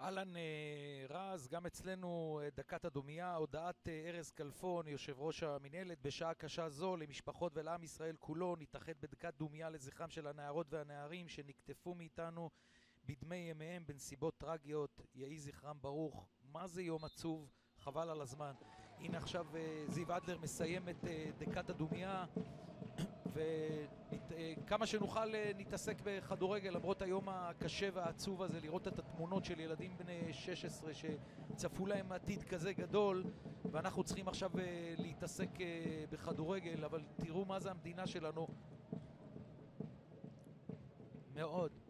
אהלן אה, רז, גם אצלנו אה, דקת הדומייה, הודעת אה, ארז כלפון, יושב ראש המינהלת, בשעה קשה זו למשפחות ולעם ישראל כולו, נתאחד בדקת דומייה לזכרם של הנערות והנערים שנקטפו מאיתנו בדמי ימיהם בנסיבות טרגיות, יהי זכרם ברוך. מה זה יום עצוב? חבל על הזמן. הנה עכשיו זיו אדלר מסיים את דקת הדומייה. וכמה שנוכל אה, נתעסק בכדורגל למרות היום הקשה והעצוב הזה לראות את התמונות של ילדים בני 16 שצפו להם עתיד כזה גדול ואנחנו צריכים עכשיו אה, להתעסק אה, בכדורגל אבל תראו מה זה המדינה שלנו. מאוד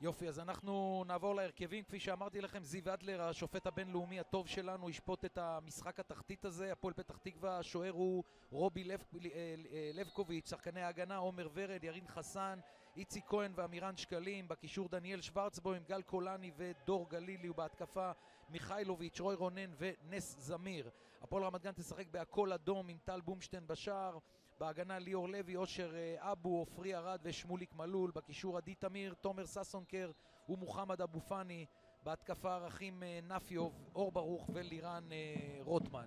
יופי, אז אנחנו נעבור להרכבים. כפי שאמרתי לכם, זיו אדלר, השופט הבינלאומי הטוב שלנו, ישפוט את המשחק התחתית הזה. הפועל פתח תקווה, השוער הוא רובי אה, אה, לבקוביץ', שחקני ההגנה, עומר ורד, ירין חסן, איציק כהן ואמירן שקלים. בקישור דניאל שוורצבוים, גל קולני ודור גלילי, ובהתקפה מיכאילוביץ', רוי רונן ונס זמיר. הפועל רמת גן תשחק בהכל אדום עם טל בומשטיין בשער. בהגנה ליאור לוי, אושר אה, אבו, עופרי ארד ושמוליק מלול, בקישור עדי תמיר, תומר ששונקר ומוחמד אבו פאני, בהתקפה ערכים אה, נפיוב, אור ברוך ולירן אה, רוטמן.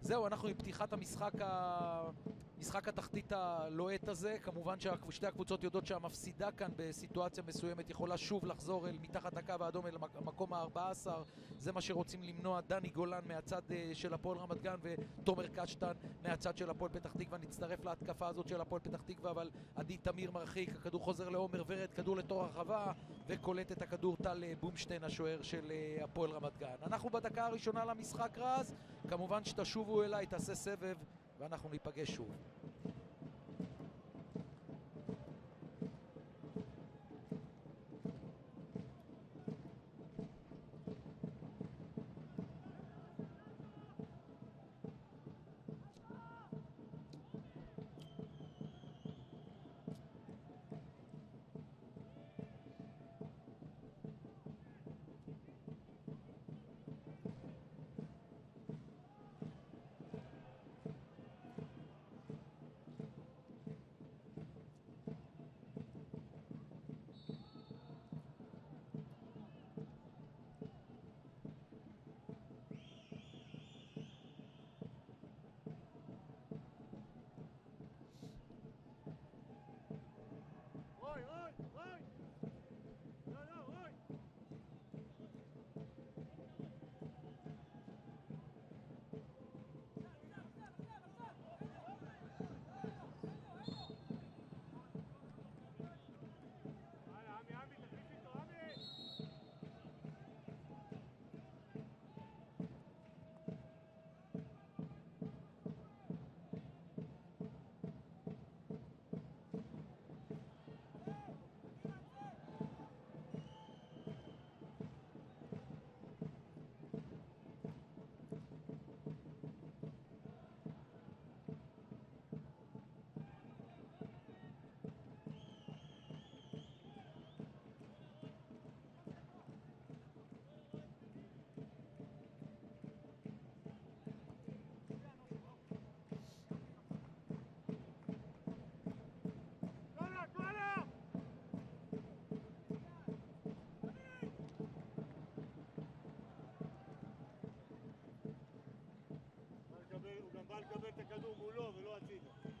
זהו, אנחנו עם פתיחת המשחק, ה... משחק התחתית הלוהט הזה. כמובן ששתי הקבוצות יודעות שהמפסידה כאן בסיטואציה מסוימת יכולה שוב לחזור אל מתחת הקו האדום אל המקום ה-14. זה מה שרוצים למנוע דני גולן מהצד אה, של הפועל רמת גן ותומר קשטן מהצד של הפועל פתח תקווה. נצטרף להתקפה הזאת של הפועל פתח תקווה, אבל עדי תמיר מרחיק, הכדור חוזר לעומר ורד, כדור לתור הרחבה וקולט את הכדור טל אה, בומשטיין, השוער של אה, הפועל רמת גן. אנחנו בדקה הראשונה למשחק רז, כמובן שתשובו אליי, תעשה סבב ואנחנו ניפגש שוב. לקבל את הכדור מולו ולא הצידה.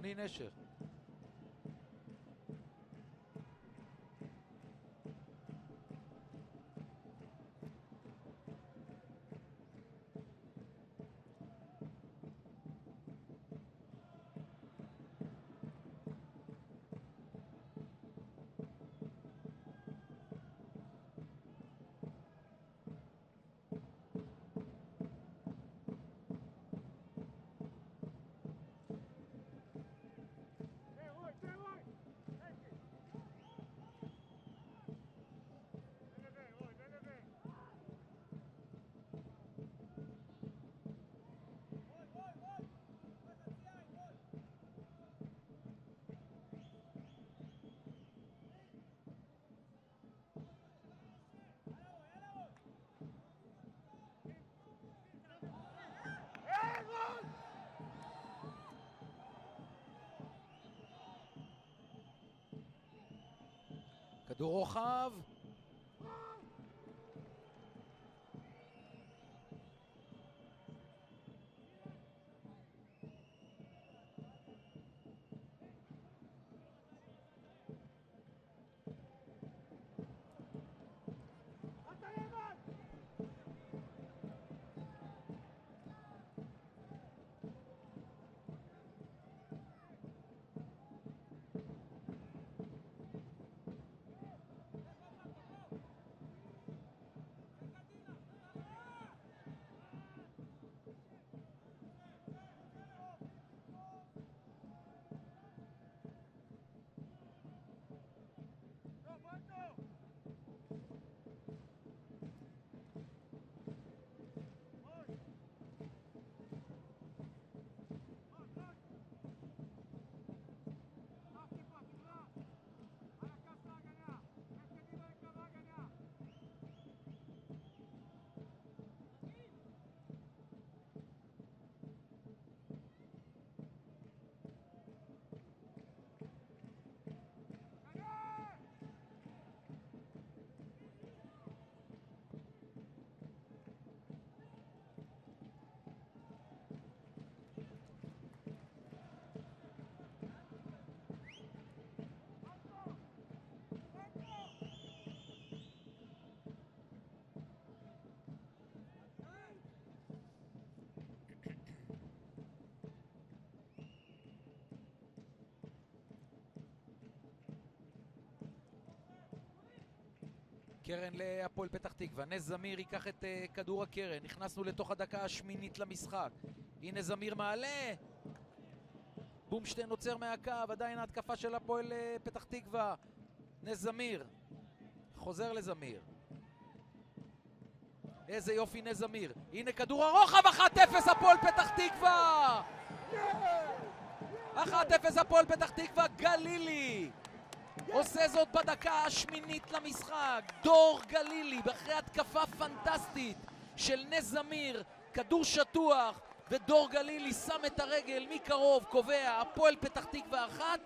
רוני נשר. כדור קרן להפועל פתח תקווה, נס זמיר ייקח את uh, כדור הקרן, נכנסנו לתוך הדקה השמינית למשחק. הנה זמיר מעלה, בומשטיין עוצר מהקו, עדיין ההתקפה של הפועל uh, פתח תקווה. נס זמיר, חוזר לזמיר. איזה יופי נס זמיר. הנה כדור הרוחב, 1-0 הפועל פתח תקווה! 1-0 הפועל פתח תקווה, גלילי! עושה זאת בדקה השמינית למשחק. דור גלילי, אחרי התקפה פנטסטית של נס זמיר, כדור שטוח, ודור גלילי שם את הרגל מקרוב, קובע, הפועל פתח תקווה אחת,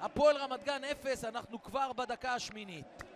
הפועל רמת גן אפס, אנחנו כבר בדקה השמינית.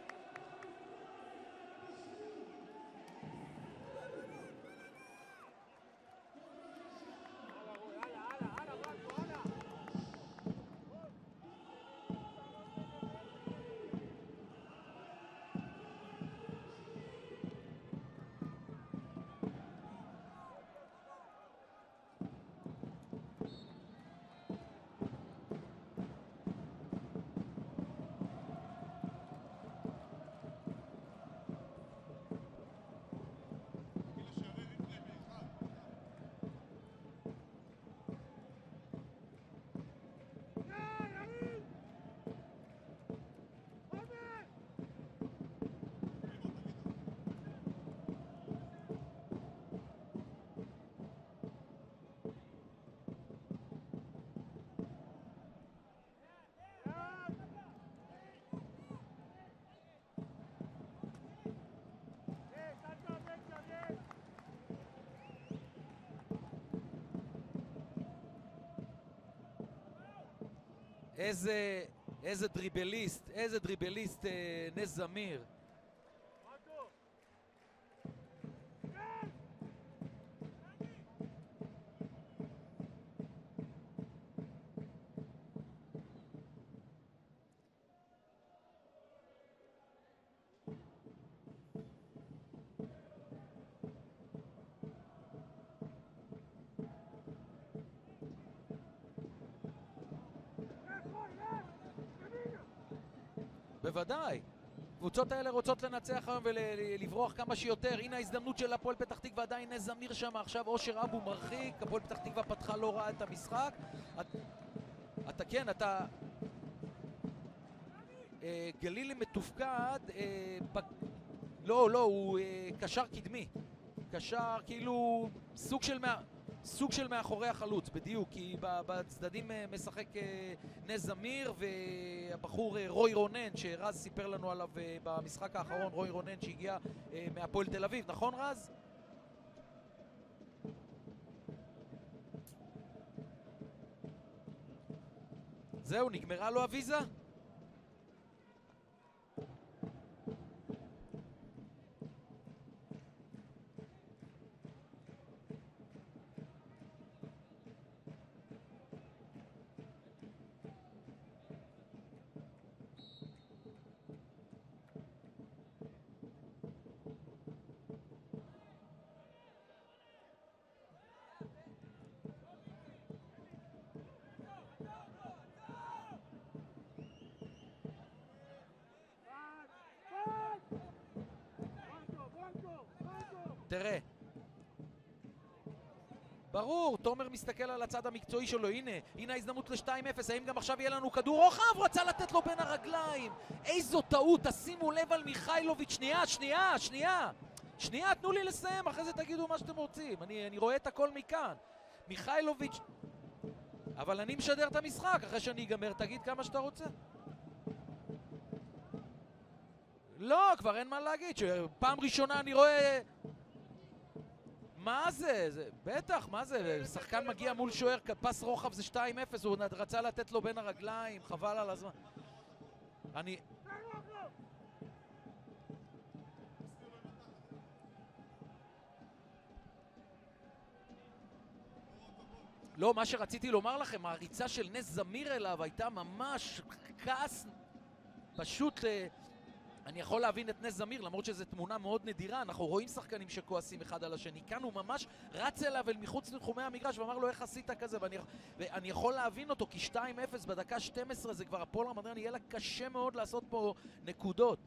איזה, איזה דריבליסט, איזה דריבליסט אה, נס זמיר. בוודאי. הקבוצות האלה רוצות לנצח היום ולברוח כמה שיותר. הנה ההזדמנות של הפועל פתח תקווה, עדיין נס זמיר שם, עכשיו אושר אבו מרחיק, הפועל פתח תקווה פתחה לא רע את המשחק. את, אתה כן, אתה... אה, גלילי מתופקד, אה, פ... לא, לא, הוא אה, קשר קדמי. קשר כאילו סוג של... מה... סוג של מאחורי החלוץ, בדיוק, כי בצדדים אה, משחק אה, נס זמיר והבחור אה, רוי רונן, שרז סיפר לנו עליו במשחק האחרון, רוי רונן שהגיע מהפועל תל אביב, נכון רז? זהו, נגמרה לו הוויזה? תראה. ברור, תומר מסתכל על הצד המקצועי שלו, הנה, הנה ההזדמנות ל-2-0, האם גם עכשיו יהיה לנו כדור רוחב? רצה לתת לו בין הרגליים! איזו טעות, תשימו לב על מיכאילוביץ', שנייה, שנייה, שנייה! שנייה, תנו לי לסיים, אחרי זה תגידו מה שאתם רוצים, אני, אני רואה את הכל מכאן. מיכאילוביץ'... אבל אני משדר את המשחק, אחרי שאני אגמר תגיד כמה שאתה רוצה. לא, כבר אין מה להגיד, שפעם ראשונה אני רואה מה זה? זה? בטח, מה זה? שחקן מגיע מול שוער, פס רוחב זה 2-0, הוא רצה לתת לו בין הרגליים, חבל על הזמן. אני... לא, מה שרציתי לומר לכם, הריצה של נס זמיר אליו הייתה ממש כעס פשוט... אה, אני יכול להבין את נס זמיר, למרות שזו תמונה מאוד נדירה, אנחנו רואים שחקנים שכועסים אחד על השני. כאן הוא ממש רץ אליו אל מחוץ לתחומי המגרש ואמר לו איך עשית כזה, ואני, ואני יכול להבין אותו, כי 2-0 בדקה 12 זה כבר הפועל רמת יהיה לה קשה מאוד לעשות פה נקודות.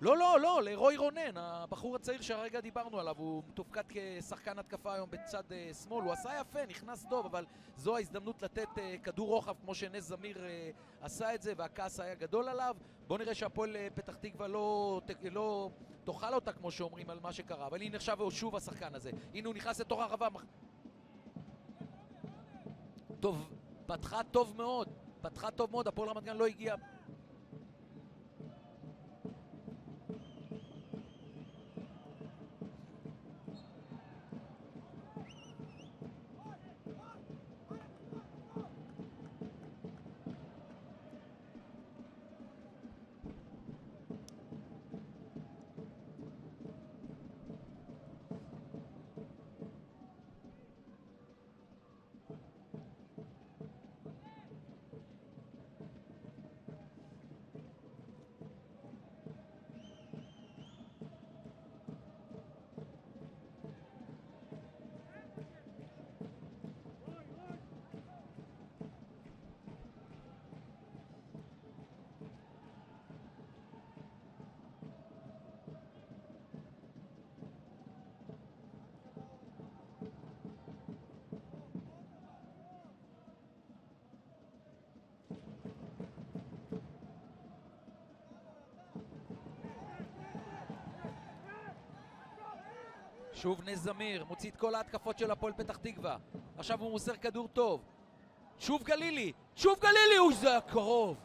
לא, לא, לא, לרוי רונן, הבחור הצעיר שהרגע דיברנו עליו, הוא מתופקד כשחקן התקפה היום בצד uh, שמאל, הוא עשה יפה, נכנס טוב, אבל זו ההזדמנות לתת uh, כדור רוחב כמו שנס זמיר uh, עשה את זה, והכעס היה גדול עליו. בואו נראה שהפועל uh, פתח תקווה לא, לא תאכל אותה, כמו שאומרים, על מה שקרה. אבל הנה עכשיו שוב השחקן הזה. הנה הוא נכנס לתוך הרחבה. טוב, פתחה טוב מאוד, פתחה טוב מאוד, הפועל רמת גן לא הגיע שוב נס זמיר, מוציא את כל ההתקפות של הפועל פתח תקווה. עכשיו הוא מוסר כדור טוב. שוב גלילי, שוב גלילי, אוי זה היה קרוב.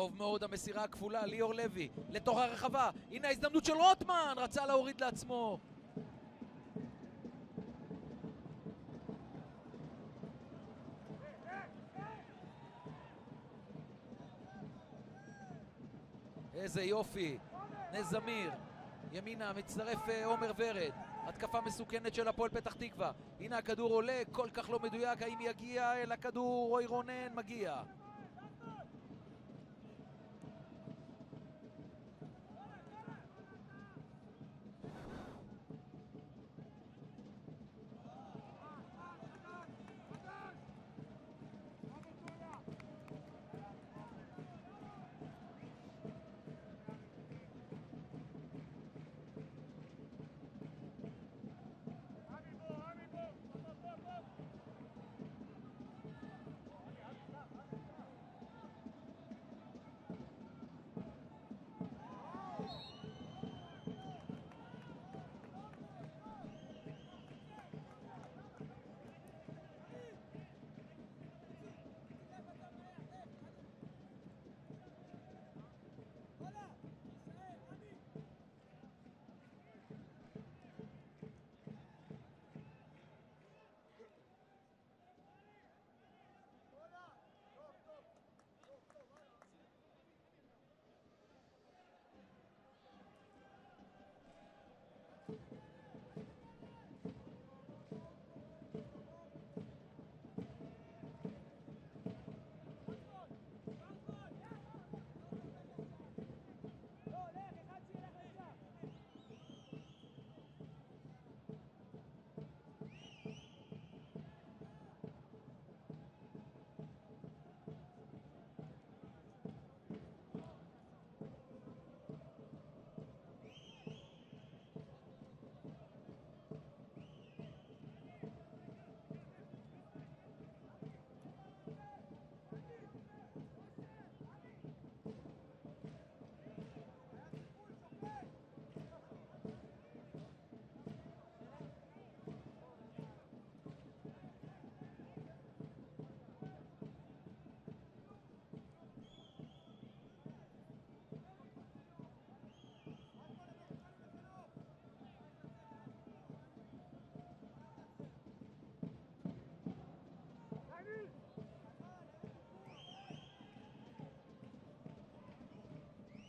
טוב מאוד המסירה הכפולה, ליאור לוי, לתוך הרחבה. הנה ההזדמנות של רוטמן, רצה להוריד לעצמו. איזה יופי. נס זמיר. ימינה מצטרף אה, עומר ורד. התקפה מסוכנת של הפועל פתח תקווה. הנה הכדור עולה, כל כך לא מדויק, האם יגיע אל הכדור? רוי רונן מגיע.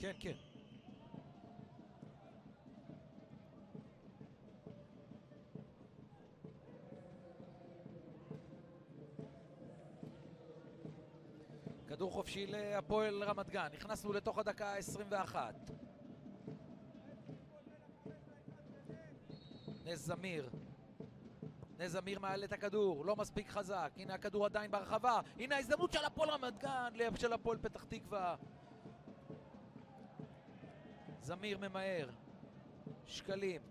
כן, כן. כדור חופשי להפועל רמת גן, נכנסנו לתוך הדקה ה-21. נס זמיר. נס זמיר מעלה את הכדור, לא מספיק חזק. הנה הכדור עדיין ברחבה. הנה ההזדמנות של הפועל רמת גן, של הפועל פתח תקווה. זמיר ממהר. שקלים.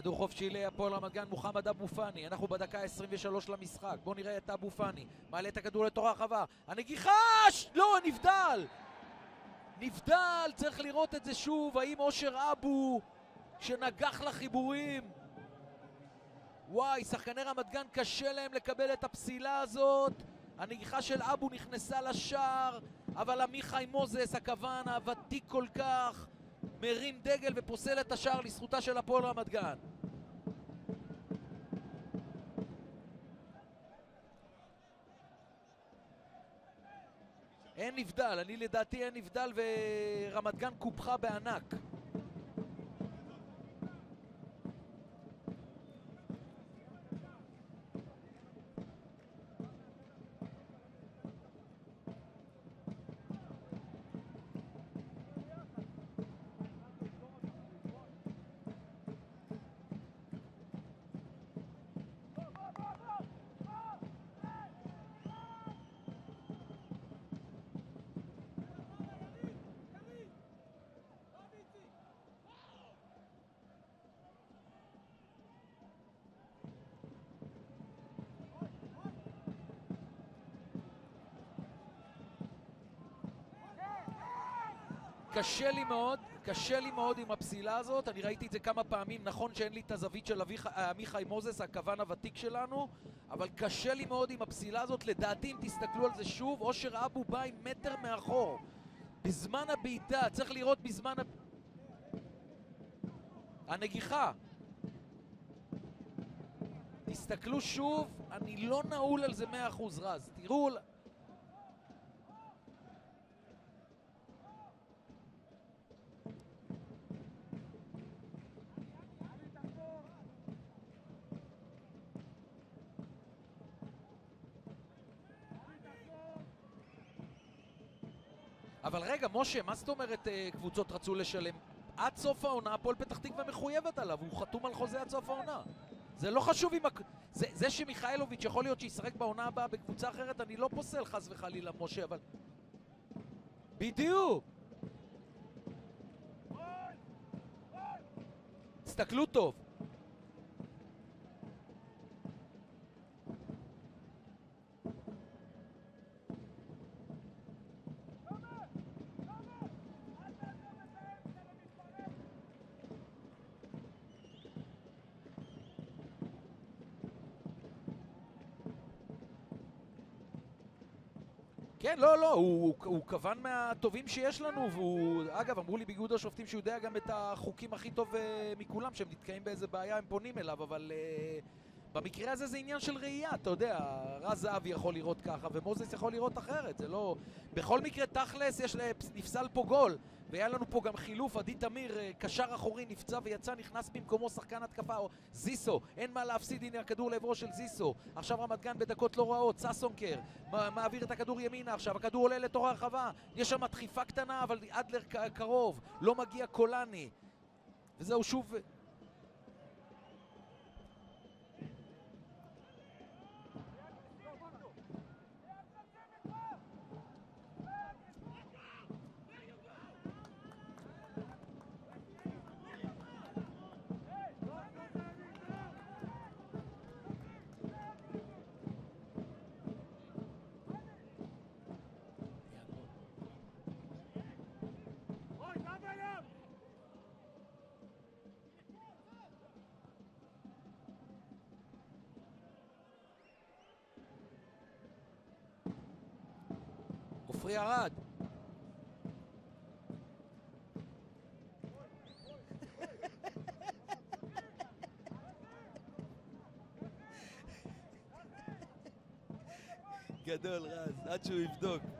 כדור חופשי להפועל רמת גן, מוחמד אבו פאני. אנחנו בדקה 23 למשחק. בואו נראה את אבו פאני. מעלה את הכדור לתוך הרחבה. הנגיחה! לא, נבדל! נבדל, צריך לראות את זה שוב. האם אושר אבו, שנגח לחיבורים... וואי, שחקני רמת גן קשה להם לקבל את הפסילה הזאת. הנגיחה של אבו נכנסה לשער, אבל עמיחי מוזס, הכוון הוותיק כל כך, מרים דגל ופוסל את השער לזכותה של הפועל רמת גן. אין נבדל, אני לדעתי אין נבדל ורמת גן קופחה בענק. קשה לי מאוד, קשה לי מאוד עם הפסילה הזאת, אני ראיתי את זה כמה פעמים, נכון שאין לי את הזווית של עמיחי מוזס, הכוון הוותיק שלנו, אבל קשה לי מאוד עם הפסילה הזאת, לדעתי אם תסתכלו על זה שוב, אושר אבו בא עם מטר מאחור. בזמן הבעיטה, צריך לראות בזמן ה... הנגיחה. תסתכלו שוב, אני לא נעול על זה מאה אחוז רז. תראו... אבל רגע, משה, מה זאת אומרת אה, קבוצות רצו לשלם? עד סוף העונה הפועל פתח תקווה מחויבת עליו, הוא חתום על חוזה עד סוף העונה. זה לא חשוב אם... זה, זה שמיכאלוביץ' יכול להיות שישחק בעונה הבאה בקבוצה אחרת, אני לא פוסל חס וחלילה, משה, אבל... בדיוק! תסתכלו טוב. כן, לא, לא, הוא, הוא כוון מהטובים שיש לנו, והוא, אגב, אמרו לי באיגוד השופטים שהוא יודע גם את החוקים הכי טוב uh, מכולם, שהם נתקעים באיזה בעיה, הם פונים אליו, אבל uh, במקרה הזה זה עניין של ראייה, אתה יודע, רז זהבי יכול לראות ככה, ומוזס יכול לראות אחרת, זה לא... בכל מקרה, תכלס, יש, נפסל פה גול, והיה לנו פה גם חילוף, עדי תמיר, אה, קשר אחורי, נפצע ויצא, נכנס במקומו שחקן התקפה, או זיסו, אין מה להפסיד, הנה הכדור לעברו של זיסו. עכשיו רמת גן בדקות לא רעות, ששונקר, מעביר את הכדור ימינה עכשיו, הכדור עולה לתוך הרחבה, יש שם דחיפה קטנה, אבל אדלר קרוב, לא מגיע קולני. וזהו שוב... עופרי ארד. גדול רז, עד שהוא יבדוק.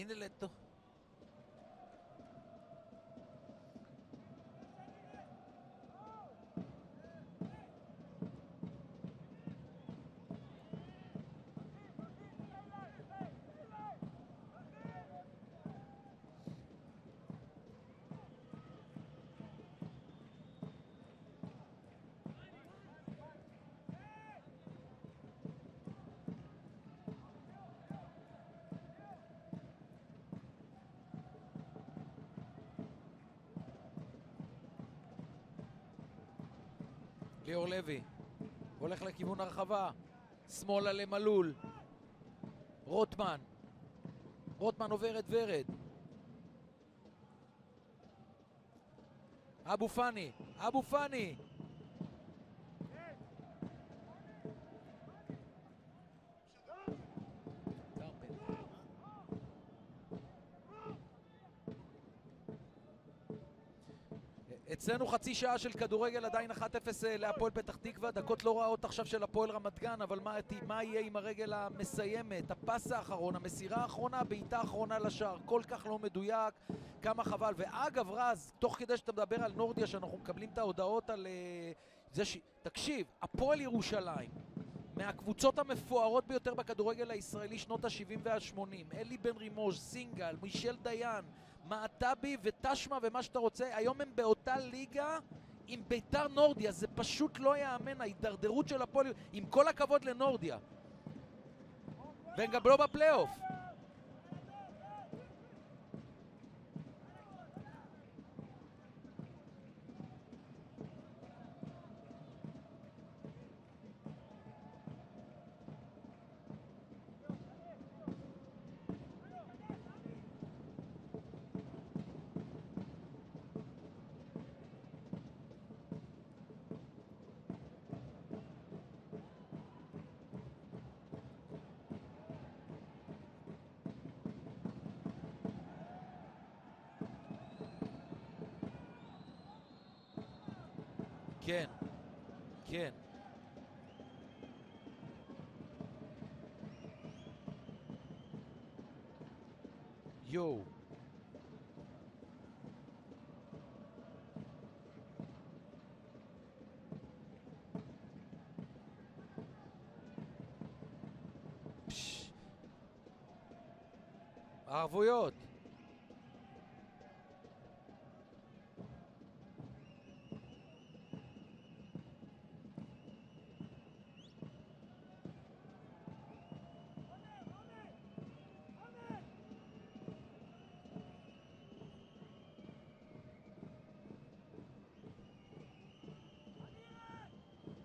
הנה לטו. ליאור לוי הולך לכיוון הרחבה, שמאלה למלול, רוטמן, רוטמן עובר את ורד, אבו פאני, אבו פאני, אצלנו חצי שעה של כדורגל, עדיין 1-0 אה, להפועל פתח תקווה, דקות לא רעות עכשיו של הפועל רמת גן, אבל מה, מה יהיה עם הרגל המסיימת, הפס האחרון, המסירה האחרונה, בעיטה האחרונה לשער, כל כך לא מדויק, כמה חבל. ואגב, רז, תוך כדי שאתה מדבר על נורדיה, שאנחנו מקבלים את ההודעות על uh, זה ש... תקשיב, הפועל ירושלים, מהקבוצות המפוארות ביותר בכדורגל הישראלי שנות ה-70 וה-80, אלי בן רימוש, סינגל, מישל דיין, מעטבי ותשמע ומה שאתה רוצה, היום הם באותה ליגה עם ביתר נורדיה, זה פשוט לא ייאמן, ההידרדרות של הפועל, עם כל הכבוד לנורדיה. והם גם לא בפלייאוף. כן, כן. יואו. ערבויות.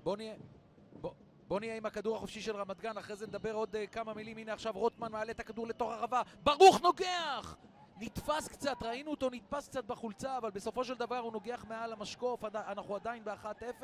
בוא נהיה... בוא, בוא נהיה עם הכדור החופשי של רמת גן, אחרי זה נדבר עוד uh, כמה מילים. הנה עכשיו רוטמן מעלה את הכדור לתוך הרחבה. ברוך נוגח! נתפס קצת, ראינו אותו נתפס קצת בחולצה, אבל בסופו של דבר הוא נוגח מעל המשקוף, אנחנו עדיין ב-1-0,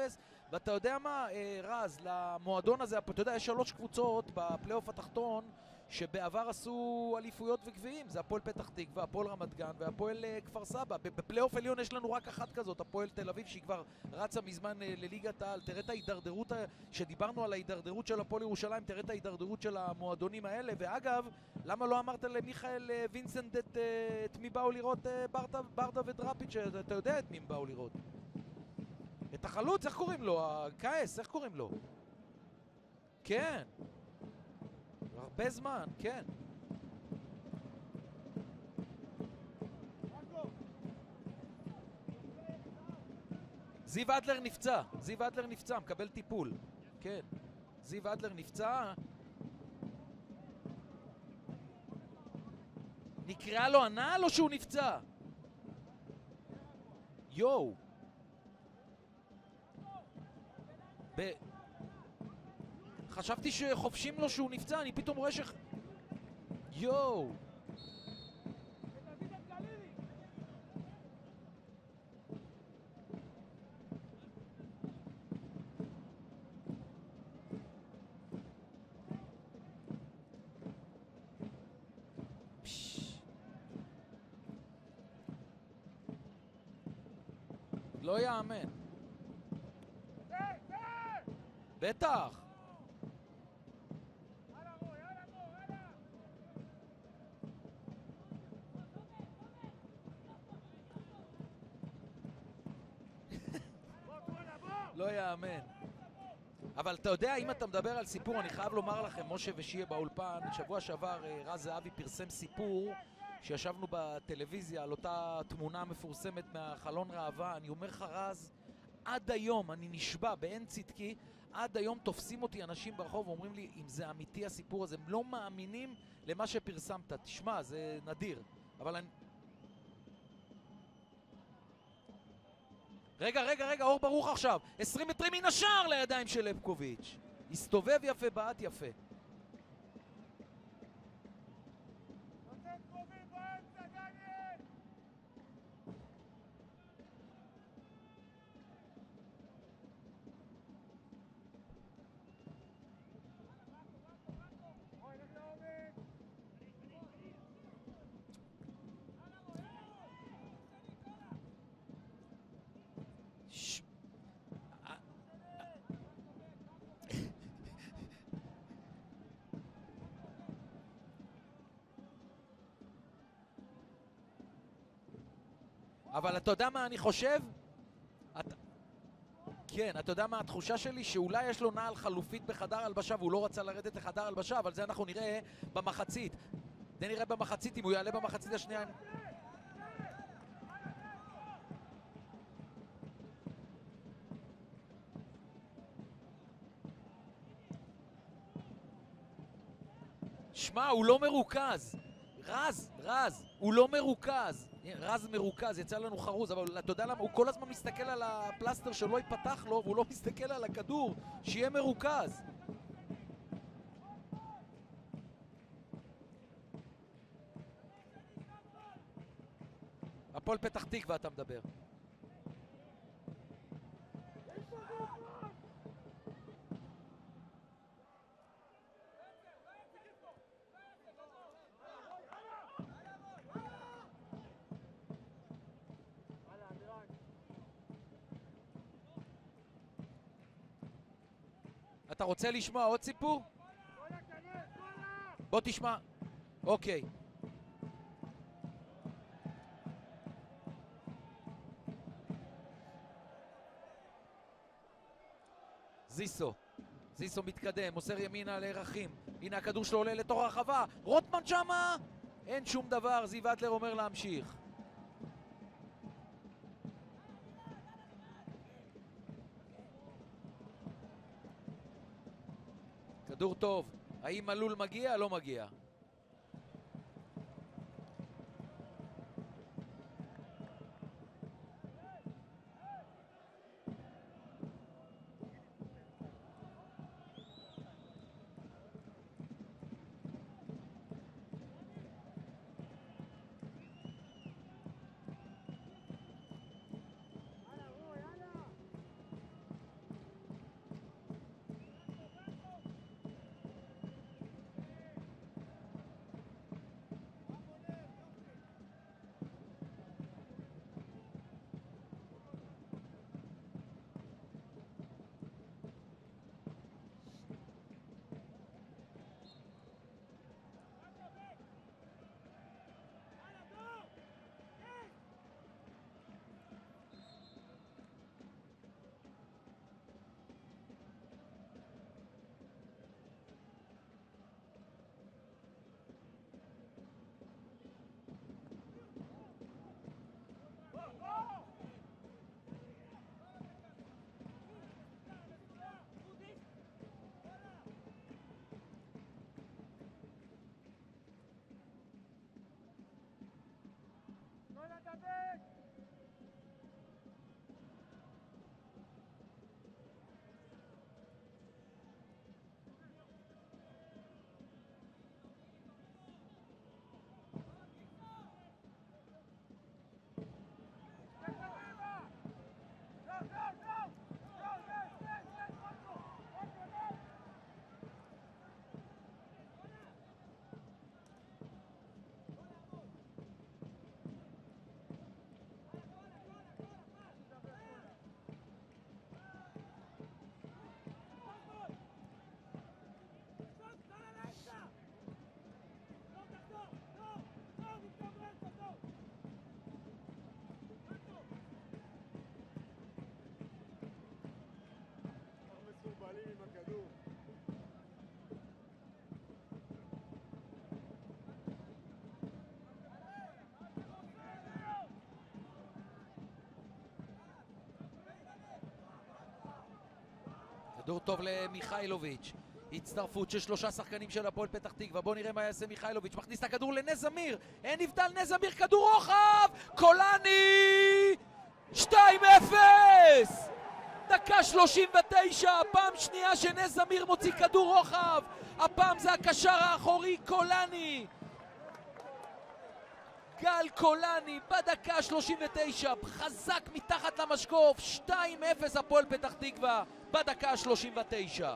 ואתה יודע מה, אה, רז, למועדון הזה, אתה יודע, יש שלוש קבוצות בפלייאוף התחתון שבעבר עשו אליפויות וגביעים, זה הפועל פתח תקווה, הפועל רמת גן והפועל uh, כפר סבא. בפלייאוף עליון יש לנו רק אחת כזאת, הפועל תל אביב, שהיא כבר רצה מזמן uh, לליגת העל. תראה את ההידרדרות, שדיברנו על ההידרדרות של הפועל ירושלים, תראה את ההידרדרות של המועדונים האלה. ואגב, למה לא אמרת למיכאל uh, וינסנד את, uh, את מי באו לראות uh, ברדה, ברדה ודראפיץ', אתה יודע את מי הם באו לראות. את החלוץ, איך קוראים לו? הכעס, איך קוראים לו? כן. הרבה זמן, כן. זיו אדלר נפצע, זיו אדלר נפצע, מקבל טיפול. כן. זיו אדלר נפצע. נקרא לו הנעל או שהוא נפצע? יואו. חשבתי שחופשים לו שהוא נפצע, אני פתאום רואה ש... יואו! לא יאמן. בטח! אבל אתה יודע, אם אתה מדבר על סיפור, אני חייב לומר לכם, משה ושיהיה באולפן, שבוע שעבר אה, רז זהבי פרסם סיפור שישבנו בטלוויזיה על אותה תמונה מפורסמת מהחלון ראווה. אני אומר לך, רז, עד היום, אני נשבע, באין צדקי, עד היום תופסים אותי אנשים ברחוב ואומרים לי, אם זה אמיתי הסיפור הזה, הם לא מאמינים למה שפרסמת. תשמע, זה נדיר. אבל אני... רגע, רגע, רגע, אור ברוך עכשיו. 20 מטרים מן השער לידיים של לבקוביץ'. הסתובב יפה, בעט יפה. אבל אתה יודע מה אני חושב? אתה... כן, אתה יודע מה התחושה שלי? שאולי יש לו נעל חלופית בחדר הלבשה והוא לא רצה לרדת לחדר הלבשה, אבל זה אנחנו נראה במחצית. זה נראה במחצית, אם הוא יעלה במחצית השנייה... שמע, הוא לא מרוכז. רז, רז, הוא לא מרוכז. רז מרוכז, יצא לנו חרוז, אבל אתה יודע למה? הוא כל הזמן מסתכל על הפלסטר שלא ייפתח לו, והוא לא מסתכל על הכדור, שיהיה מרוכז. הפועל פתח תקווה אתה מדבר. אתה רוצה לשמוע עוד סיפור? בוא תשמע. אוקיי. זיסו. זיסו מתקדם, מוסר ימינה לירחים. הנה הכדור שלו עולה לתוך הרחבה. רוטמן שמה! אין שום דבר, זיו אדלר אומר להמשיך. כדור טוב. האם מלול מגיע? לא מגיע. כדור טוב למיכאילוביץ'. הצטרפות של שלושה שחקנים של הפועל פתח תקווה. בואו נראה מה יעשה מיכאילוביץ'. מכניס את הכדור לנס זמיר. אין נבדל נס זמיר, כדור רוחב! קולני! 2-0! דקה 39, פעם שנייה שנס זמיר מוציא כדור רוחב. הפעם זה הקשר האחורי קולני. גל קולני בדקה 39, חזק מתחת למשקוף, 2-0 הפועל פתח תקווה בדקה 39.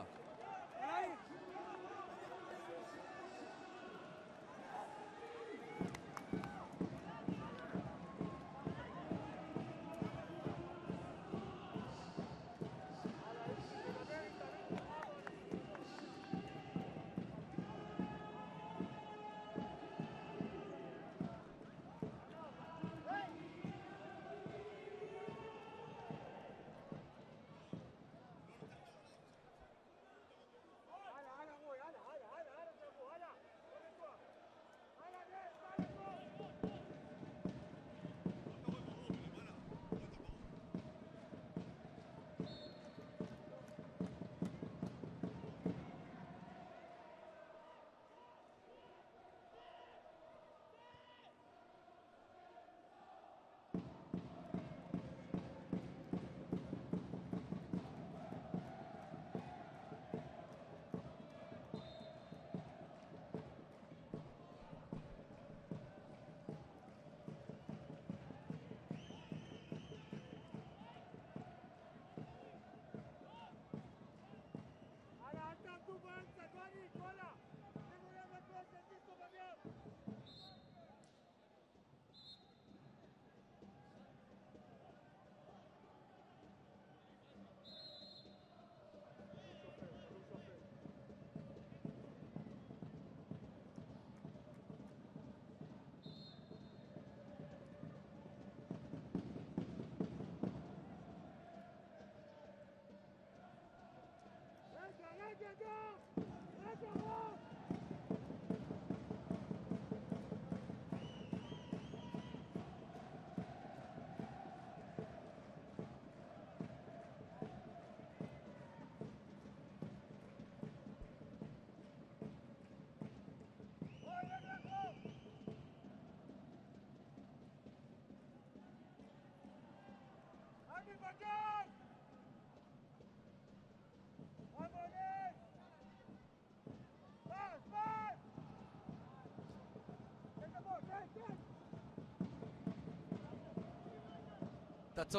אתה.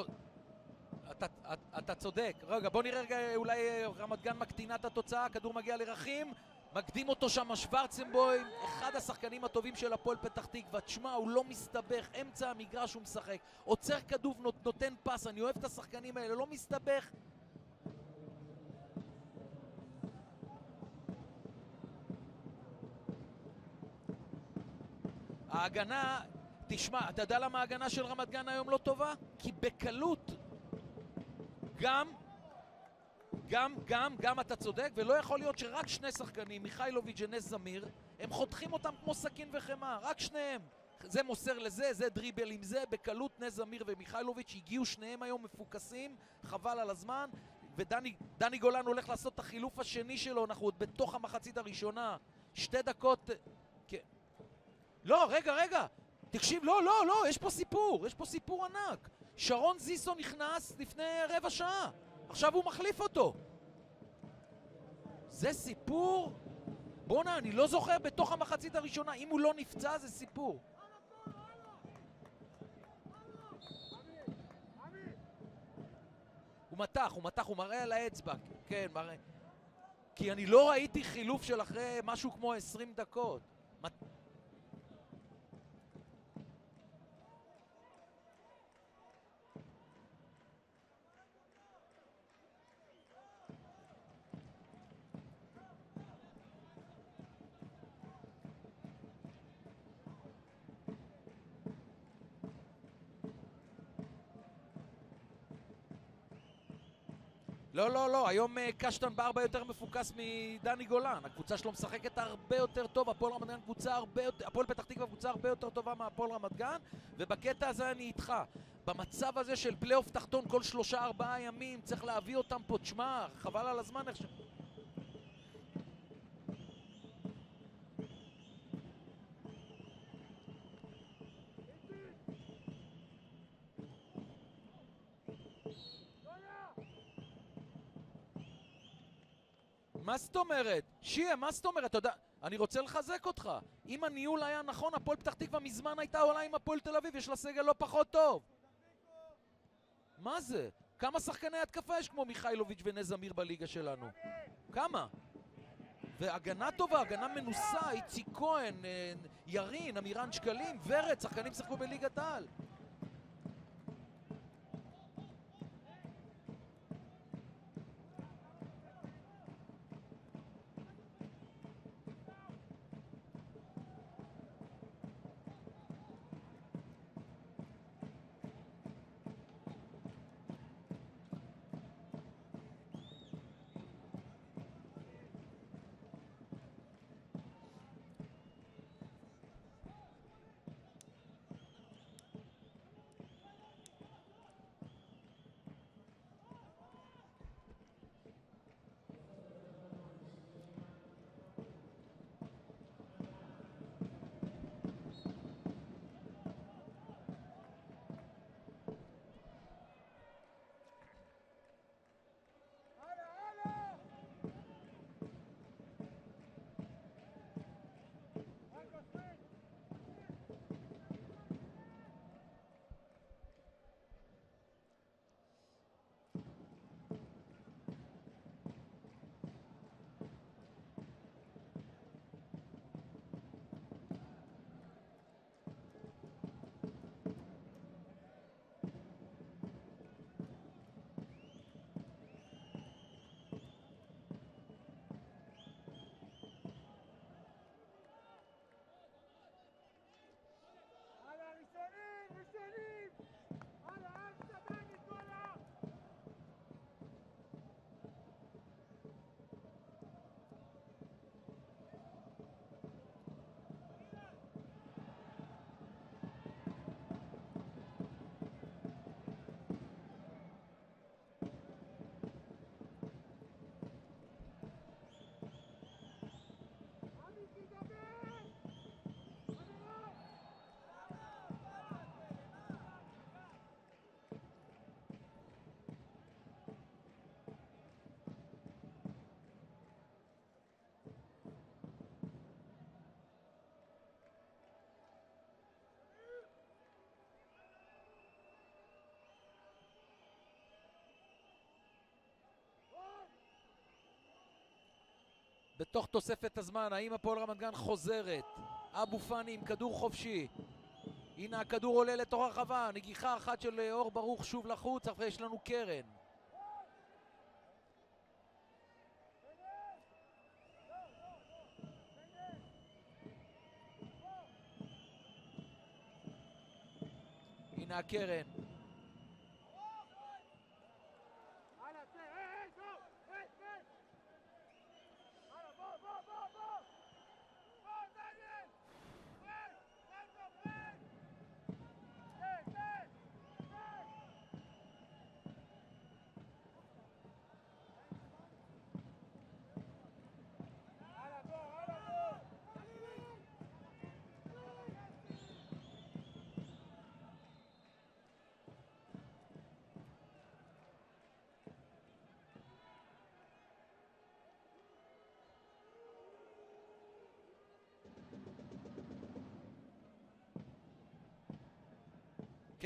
אתה, אתה, צודק. רגע, בוא נראה רגע, אולי אה, רמת גן מקטינה את התוצאה, הכדור מגיע לרחים, מקדים אותו שם שוורצנבוים, אחד השחקנים הטובים של הפועל פתח תקווה. תשמע, הוא לא מסתבך, אמצע המגרש הוא משחק. עוצר כדור, נותן פס, אני אוהב את השחקנים האלה, לא מסתבך. ההגנה תשמע, אתה יודע למה ההגנה של רמת גן היום לא טובה? כי בקלות גם, גם, גם, גם אתה צודק, ולא יכול להיות שרק שני שחקנים, מיכאילוביץ' ונס זמיר, הם חותכים אותם כמו סכין וחמאה, רק שניהם. זה מוסר לזה, זה דריבל עם זה, בקלות נס זמיר ומיכאילוביץ' הגיעו שניהם היום מפוקסים, חבל על הזמן, ודני גולן הולך לעשות את החילוף השני שלו, אנחנו עוד בתוך המחצית הראשונה, שתי דקות... כן. לא, רגע, רגע, תקשיב, לא, לא, לא, יש פה סיפור, יש פה סיפור ענק. שרון זיסו נכנס לפני רבע שעה, עכשיו הוא מחליף אותו. זה סיפור? בואנה, אני לא זוכר בתוך המחצית הראשונה, אם הוא לא נפצע זה סיפור. הוא מתח, הוא מתח, הוא מראה על האצבע, כן, מראה. כי אני לא ראיתי חילוף של אחרי משהו כמו 20 דקות. לא, לא, לא, היום אה, קשטן בארבע יותר מפוקס מדני גולן. הקבוצה שלו משחקת הרבה יותר טוב, הפועל רמת גן קבוצה הרבה יותר, הפועל פתח תקווה קבוצה הרבה יותר טובה מהפועל רמת גן, ובקטע הזה אני איתך. במצב הזה של פלייאוף תחתון כל שלושה ארבעה ימים, צריך להביא אותם פה, תשמע, חבל על הזמן איך. זאת אומרת? שיה, מה זאת אומרת? אתה יודע, אני רוצה לחזק אותך. אם הניהול היה נכון, הפועל פתח תקווה מזמן הייתה עולה עם הפועל תל אביב, יש לה סגל לא פחות טוב. מה זה? כמה שחקני התקפה יש כמו מיכאילוביץ' ונז אמיר בליגה שלנו? כמה? והגנה טובה, הגנה מנוסה, איציק כהן, אה, ירין, אמירן שקלים, ורד, שחקנים שיחקו בליגת העל. בתוך תוספת הזמן, האם הפועל רמת גן חוזרת? אבו פאני עם כדור חופשי. הנה הכדור עולה לתוך הרחבה, נגיחה אחת של אור ברוך שוב לחוץ, אחרי יש לנו קרן. הנה הקרן.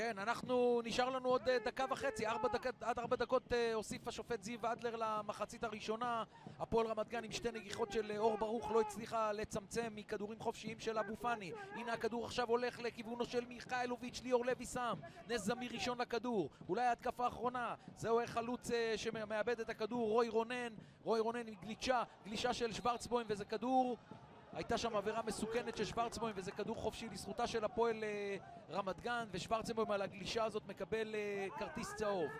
כן, אנחנו, נשאר לנו עוד אה, דקה וחצי, ארבע דקות, עד ארבע דקות אה, הוסיף השופט זיו אדלר למחצית הראשונה. הפועל רמת גן עם שתי נגיחות של אה, אור ברוך לא הצליחה לצמצם מכדורים חופשיים של אבו פאני. הנה הכדור עכשיו הולך לכיוונו של מיכאלוביץ', ליאור לוי שם. נס זמיר ראשון לכדור, אולי ההתקפה האחרונה. זהו חלוץ שמאבד את הכדור, רוי רונן. רוי רונן עם גלישה, גלישה של שוורצבוים, וזה כדור הייתה שם עבירה מסוכנת של שוורצבוים, וזה כדור חופשי לזכותה של הפועל אה, רמת גן, ושוורצבוים על הגלישה הזאת מקבל אה, כרטיס צהוב.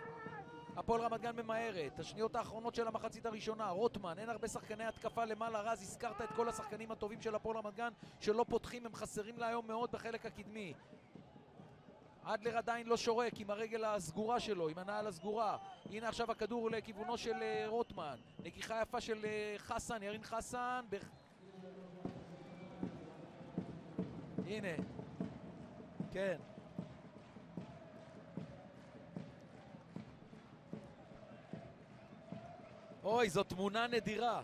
הפועל רמת גן ממהרת, השניות האחרונות של המחצית הראשונה, רוטמן, אין הרבה שחקני התקפה למעלה, רז, הזכרת את כל השחקנים הטובים של הפועל רמת גן שלא פותחים, הם חסרים לה היום מאוד בחלק הקדמי. אדלר עדיין לא שורק עם הרגל הסגורה שלו, עם הנעל הסגורה. הנה עכשיו הכדור לכיוונו של אה, רוטמן. נגיחה יפה של חסן, ירין חסן, הנה. כן. אוי, זו תמונה נדירה.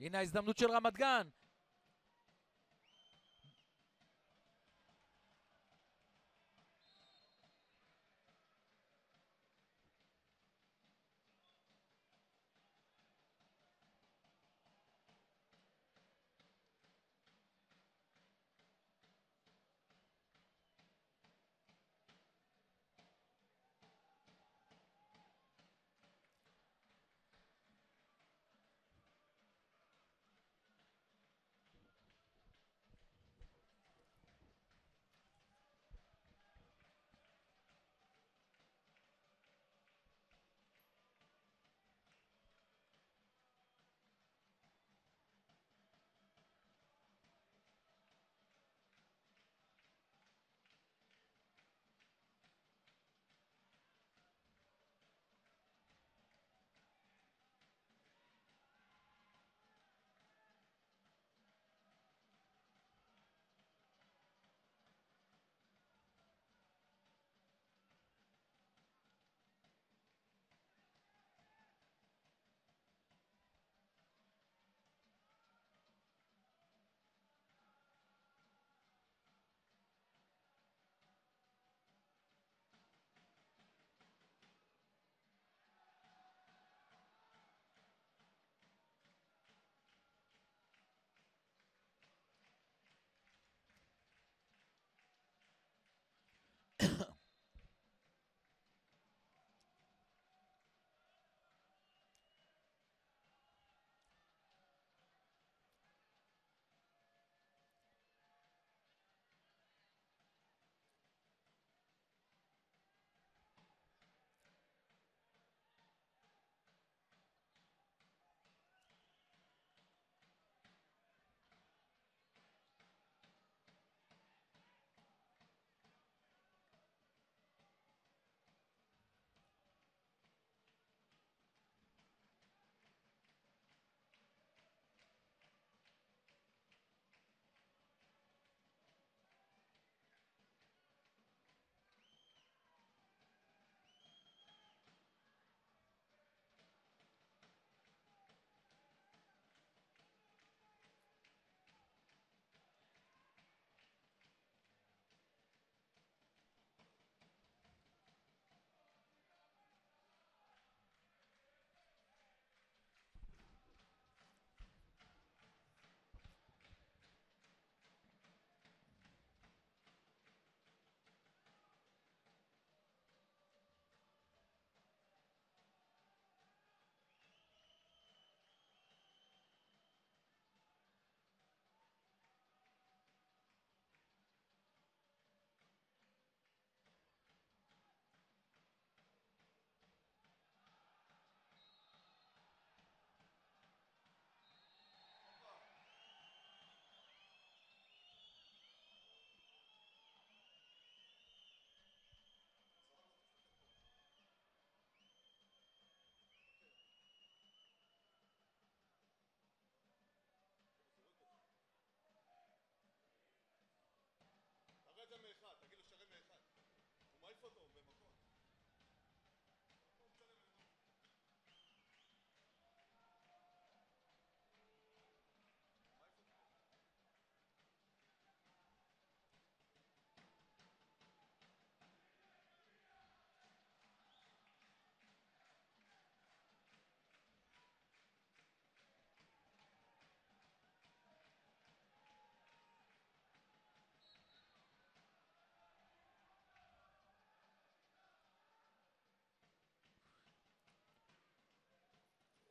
הנה ההזדמנות של רמת גן, Sodoma.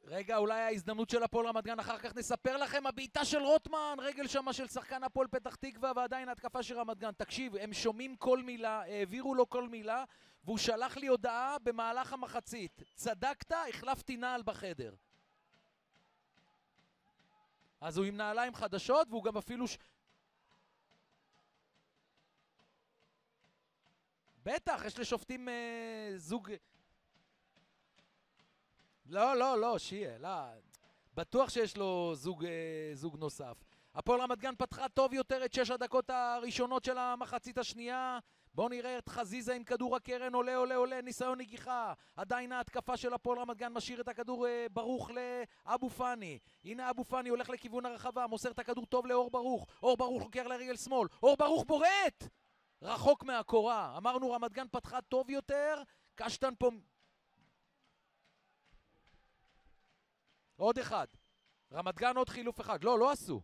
רגע, אולי ההזדמנות של הפועל רמת גן, אחר כך נספר לכם, הבעיטה של רוטמן, רגל שמה של שחקן הפועל פתח תקווה, ועדיין התקפה של רמת גן. תקשיב, הם שומעים כל מילה, העבירו לו כל מילה, והוא שלח לי הודעה במהלך המחצית. צדקת, החלפתי נעל בחדר. אז הוא עם נעליים חדשות, והוא גם אפילו... ש... בטח, יש לשופטים אה, זוג... לא, לא, לא, שיהיה, לא. בטוח שיש לו זוג, אה, זוג נוסף. הפועל רמת גן פתחה טוב יותר את שש הדקות הראשונות של המחצית השנייה. בואו נראה את חזיזה עם כדור הקרן, עולה, עולה, עולה, ניסיון נגיחה. עדיין ההתקפה של הפועל רמת גן משאיר את הכדור אה, ברוך לאבו פאני. הנה אבו פאני הולך לכיוון הרחבה, מוסר את הכדור טוב לאור ברוך. אור ברוך לוקח לרגל שמאל. אור ברוך בורט! רחוק מהקורה. אמרנו רמת גן פתחה טוב יותר, קשטן פה עוד אחד. רמת גן עוד חילוף אחד. לא, לא עשו.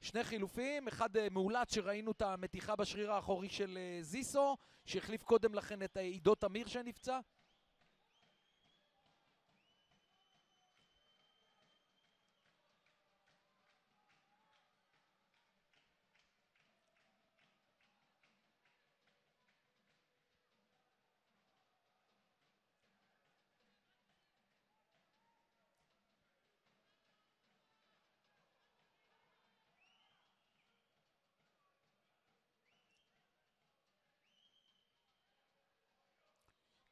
שני חילופים, אחד אה, מאולץ שראינו את המתיחה בשריר האחורי של אה, זיסו, שהחליף קודם לכן את עידו תמיר שנפצע.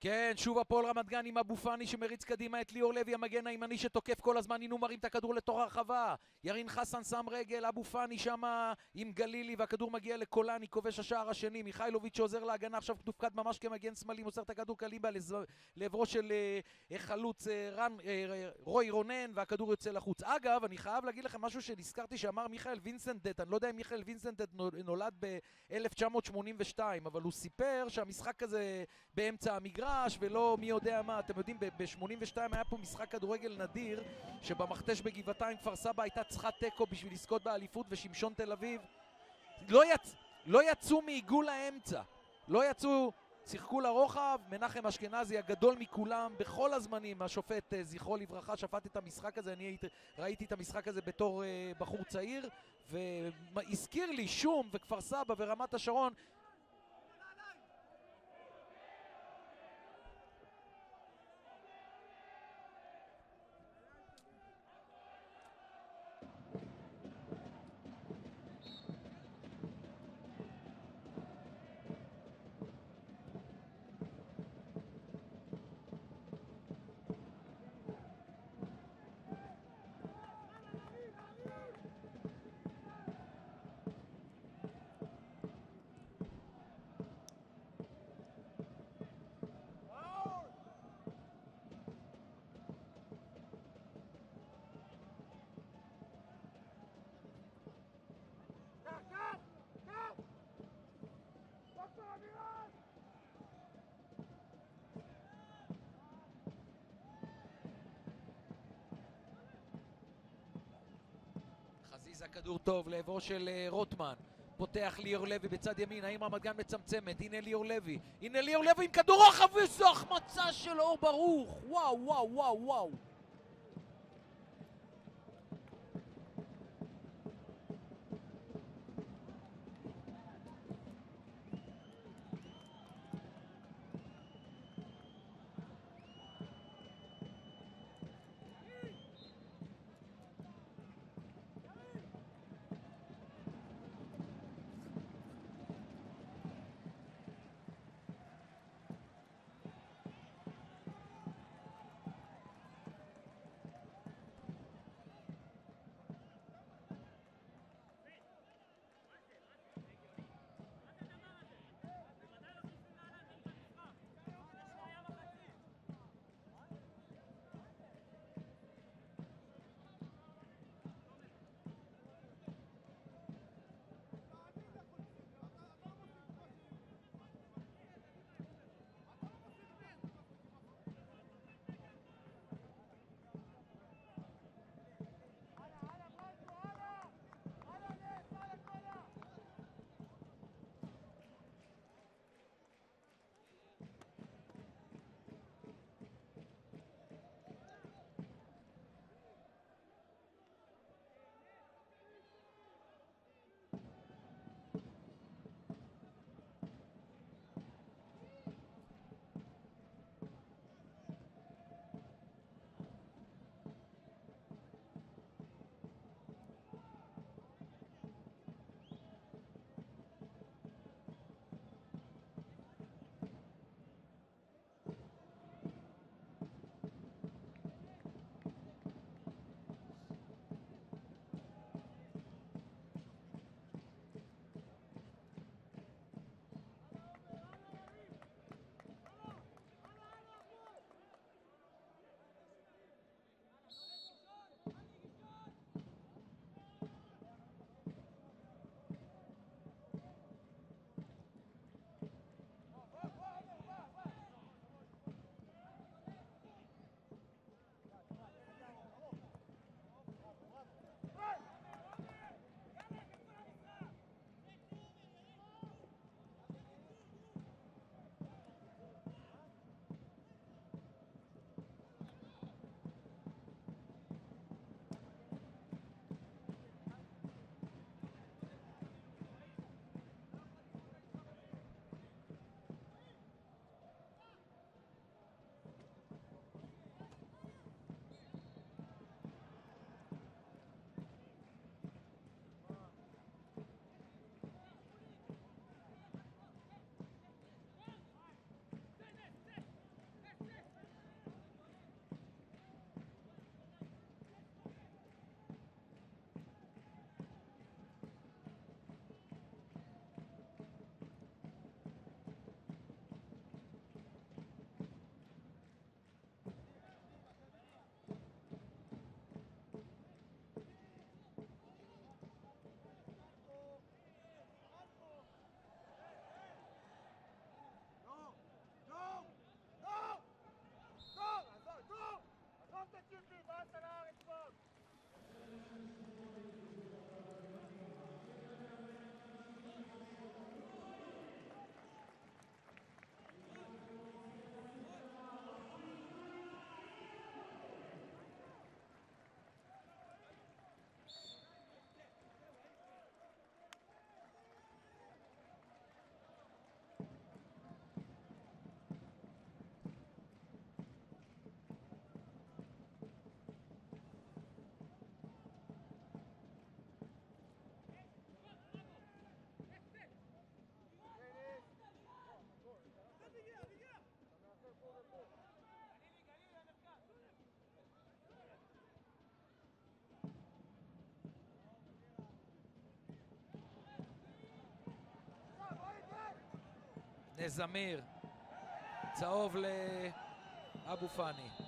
כן, שוב הפועל רמת גן עם אבו פאני שמריץ קדימה את ליאור לוי, המגן הימני שתוקף כל הזמן, הנה הוא מרים את הכדור לתוך הרחבה. ירין חסן שם רגל, אבו פאני שמה עם גלילי, והכדור מגיע לקולני, כובש השער השני. מיכאילוביץ' שעוזר להגנה, עכשיו תופקד ממש כמגן שמאלי, מוסר את הכדור קליבה לעברו של uh, חלוץ uh, רן, uh, רוי רונן, והכדור יוצא לחוץ. אגב, אני חייב להגיד לכם משהו שנזכרתי שאמר מיכאל וינסנדט, אני לא יודע אם מיכאל וינסנדט נולד ב-1982, אבל הוא סיפר שהמשחק הזה באמצע המגרש מגרש ולא מי יודע מה. אתם יודעים, ב-82 היה פה משחק כדורגל נדיר, שבמכתש בגבעתיים כפר סבא הייתה צריכה תיקו בשביל לזכות באליפות, ושמשון תל אביב לא, יצ... לא יצאו מעיגול האמצע. לא יצאו, שיחקו לרוחב, מנחם אשכנזי הגדול מכולם בכל הזמנים, השופט אה, זכרו לברכה שפט את המשחק הזה, אני הייתי, ראיתי את המשחק הזה בתור uh, בחור צעיר והזכיר לי שום וכפר סבא ורמת השרון כדור טוב לעברו של אה, רוטמן. פותח ליאור לוי בצד ימין, האם רמת גן מצמצמת? הנה ליאור לוי, הנה ליאור לוי עם כדור רוחב וזו החמצה של אור ברוך. וואו וואו וואו וואו נזמיר. צהוב לאבו פאני.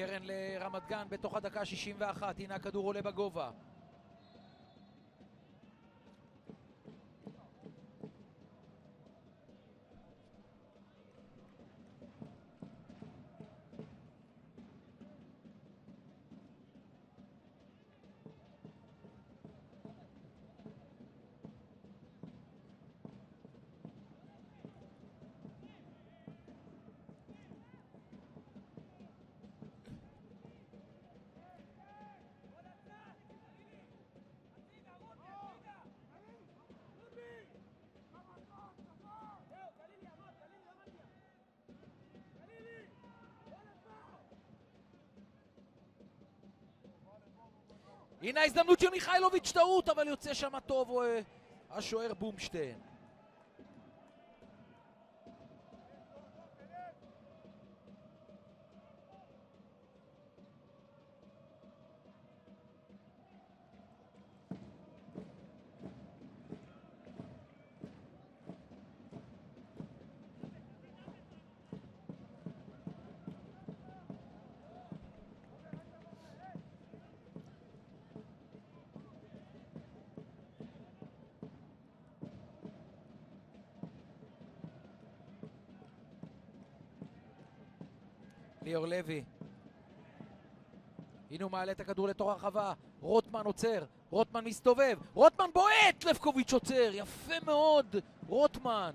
קרן לרמת גן בתוך הדקה 61, הנה הכדור עולה בגובה. הנה ההזדמנות של מיכאילוביץ' טעות, אבל יוצא שם טוב אה, השוער בומשטיין. ליאור לוי. הנה הוא מעלה את הכדור לתוך הרחבה, רוטמן עוצר, רוטמן מסתובב, רוטמן בועט! לבקוביץ' עוצר, יפה מאוד, רוטמן.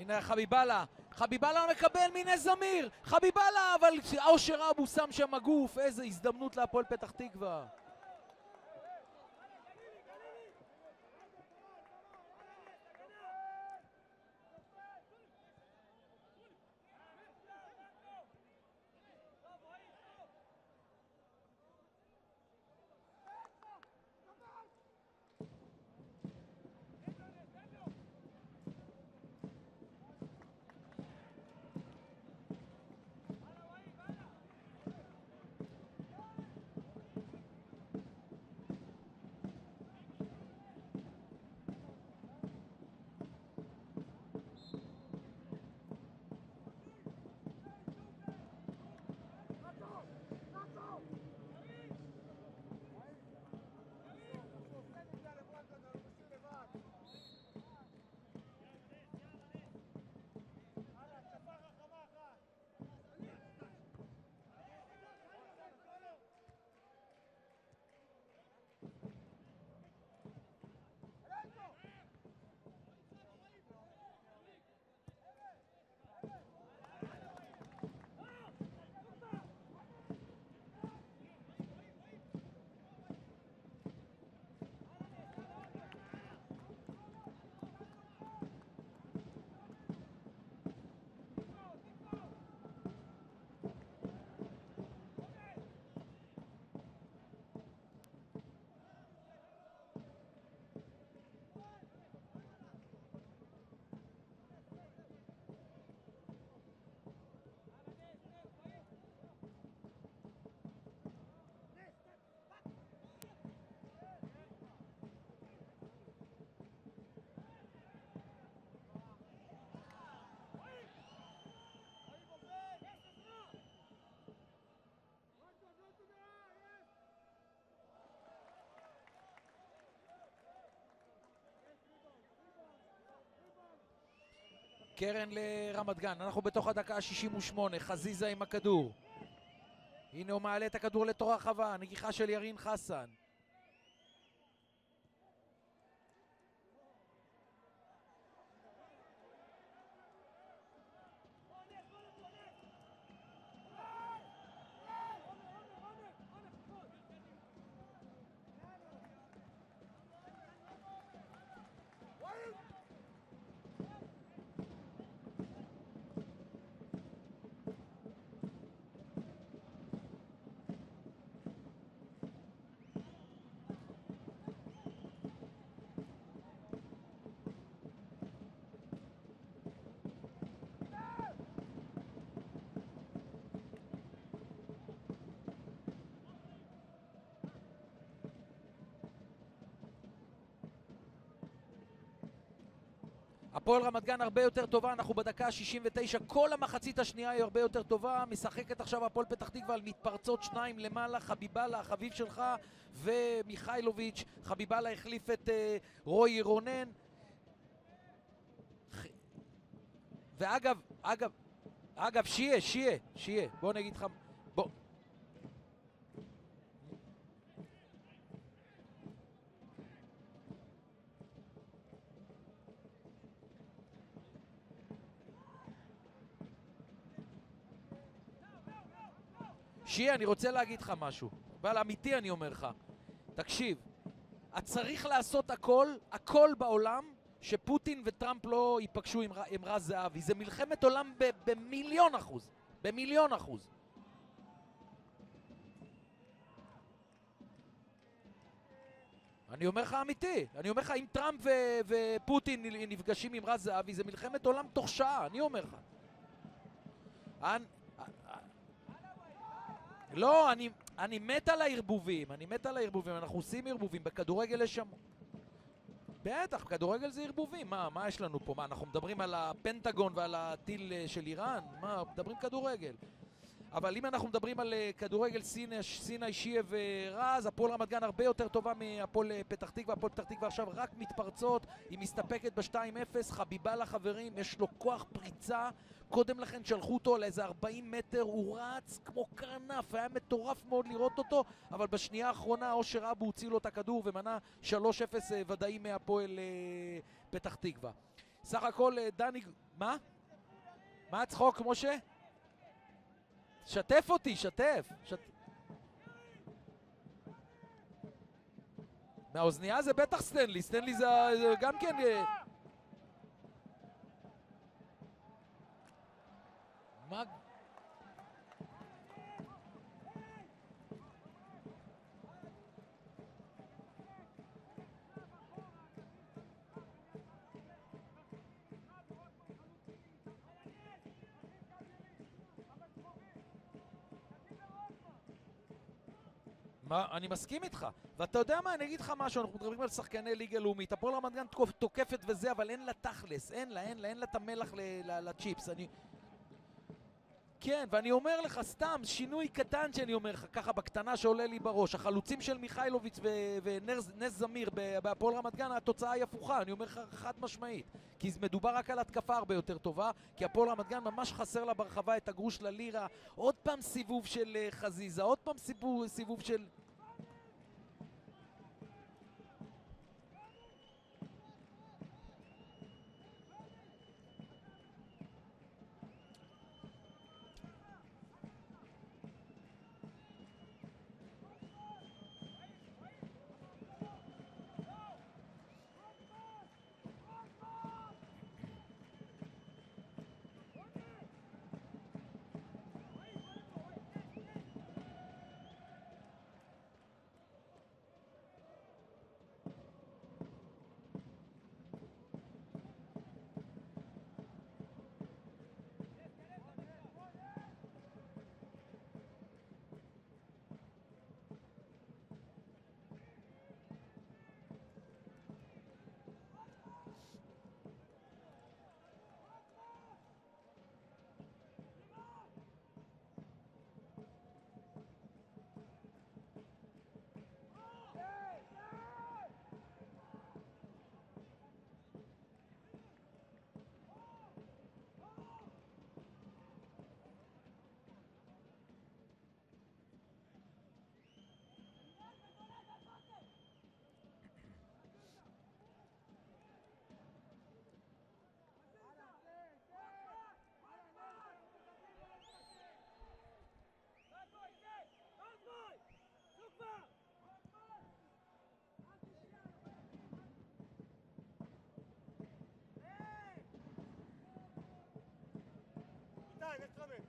הנה חביבאללה, חביבאללה מקבל מיני זמיר, חביבאללה, אבל אושר אבו שם שם גוף, איזה הזדמנות להפועל פתח תקווה. קרן לרמת גן, אנחנו בתוך הדקה ה-68, חזיזה עם הכדור. הנה הוא מעלה את הכדור לתור הרחבה, נגיחה של ירין חסן. הפועל רמת גן הרבה יותר טובה, אנחנו בדקה ה-69, כל המחצית השנייה היא הרבה יותר טובה, משחקת עכשיו הפועל פתח תקווה על מתפרצות שניים למעלה, חביבאללה, החביב שלך, ומיכאילוביץ', חביבאללה החליף את uh, רועי רונן. ואגב, אגב, אגב, שיהיה, שיהיה, שיהיה, בוא נגיד לך, בוא, שיהיה, אני רוצה להגיד לך משהו. אבל אמיתי אני אומר לך. תקשיב, את צריך לעשות הכל, הכל בעולם, שפוטין וטראמפ לא ייפגשו עם, עם רז זהבי. זה מלחמת עולם ב, במיליון אחוז. במיליון אחוז. אני אומר לך אמיתי, אני אומר לך, אם טראמפ ו- ופוטין נפגשים עם רז זהבי, זה מלחמת עולם תוך שעה, אני אומר לך. לא, אני, אני מת על הערבובים, אני מת על הערבובים, אנחנו עושים ערבובים, בכדורגל יש שם... בטח, בכדורגל זה ערבובים, מה, מה יש לנו פה? מה, אנחנו מדברים על הפנטגון ועל הטיל אה, של איראן? מה, מדברים כדורגל. אבל אם אנחנו מדברים על uh, כדורגל סיני שיה ורז, הפועל רמת גן הרבה יותר טובה מהפועל אה, פתח תקווה. הפועל פתח תקווה עכשיו רק מתפרצות, היא מסתפקת ב-2-0, חביבה לחברים, יש לו כוח פריצה. קודם לכן שלחו אותו לאיזה 40 מטר, הוא רץ כמו קרנף, היה מטורף מאוד לראות אותו, אבל בשנייה האחרונה אושר אבו הוציא לו את הכדור ומנה 3-0 אה, ודאי מהפועל פתח תקווה. סך הכל אה, דני... מה? מה הצחוק, משה? שתף אותי, שתף. שת... מהאוזנייה זה בטח סטנלי, סטנלי זה גם כן... אה, מה... מה, אני מסכים איתך. ואתה יודע מה, אני אגיד לך משהו, אנחנו מדברים על שחקני ליגה לאומית. הפועל רמת גן תוקפת וזה, אבל אין לה תכלס, אין לה, אין לה, אין לה את המלח לצ'יפס. אני... כן, ואני אומר לך, סתם, שינוי קטן שאני אומר לך, ככה בקטנה שעולה לי בראש. החלוצים של מיכאילוביץ' ונס זמיר בהפועל רמת גן, התוצאה היא הפוכה, אני אומר לך חד משמעית. כי מדובר רק על התקפה הרבה יותר טובה, כי הפועל רמת גן ממש חסר לה ברחבה את הגרוש ללירה. עוד פעם סיבוב של אה, חזיזה, עוד פעם סיבוב, סיבוב של... Nein, nicht drin!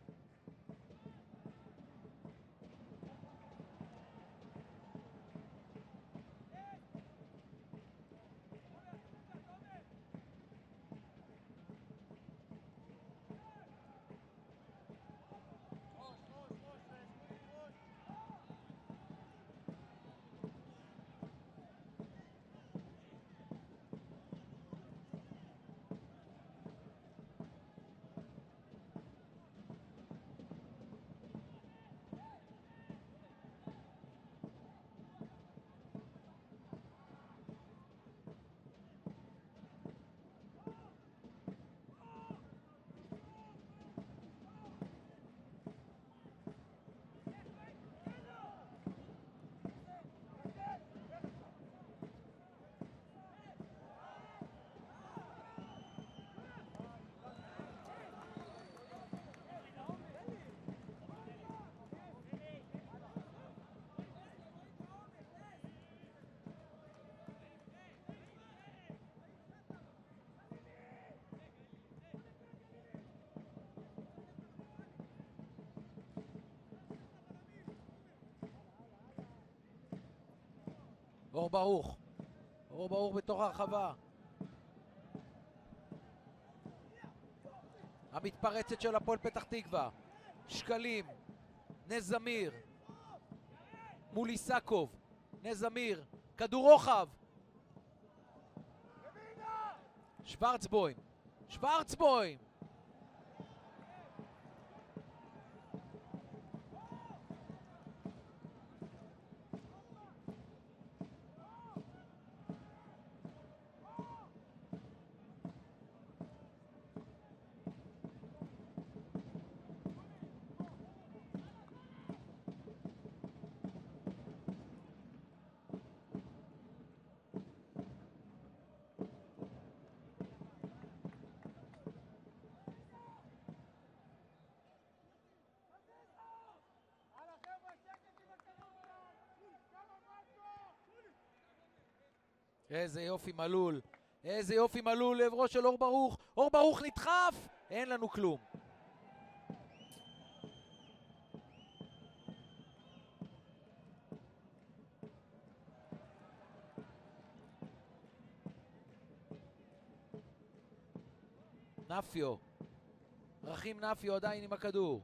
אור ברוך. אור ברוך בתוך הרחבה. המתפרצת של הפועל פתח תקווה. שקלים. נס זמיר. מול איסקוב. נס זמיר. כדור רוחב. שוורצבוים. שוורצבוים. איזה יופי מלול. איזה יופי מלול לעברו של אור ברוך. אור ברוך נדחף! אין לנו כלום. נפיו. רכים נפיו עדיין עם הכדור.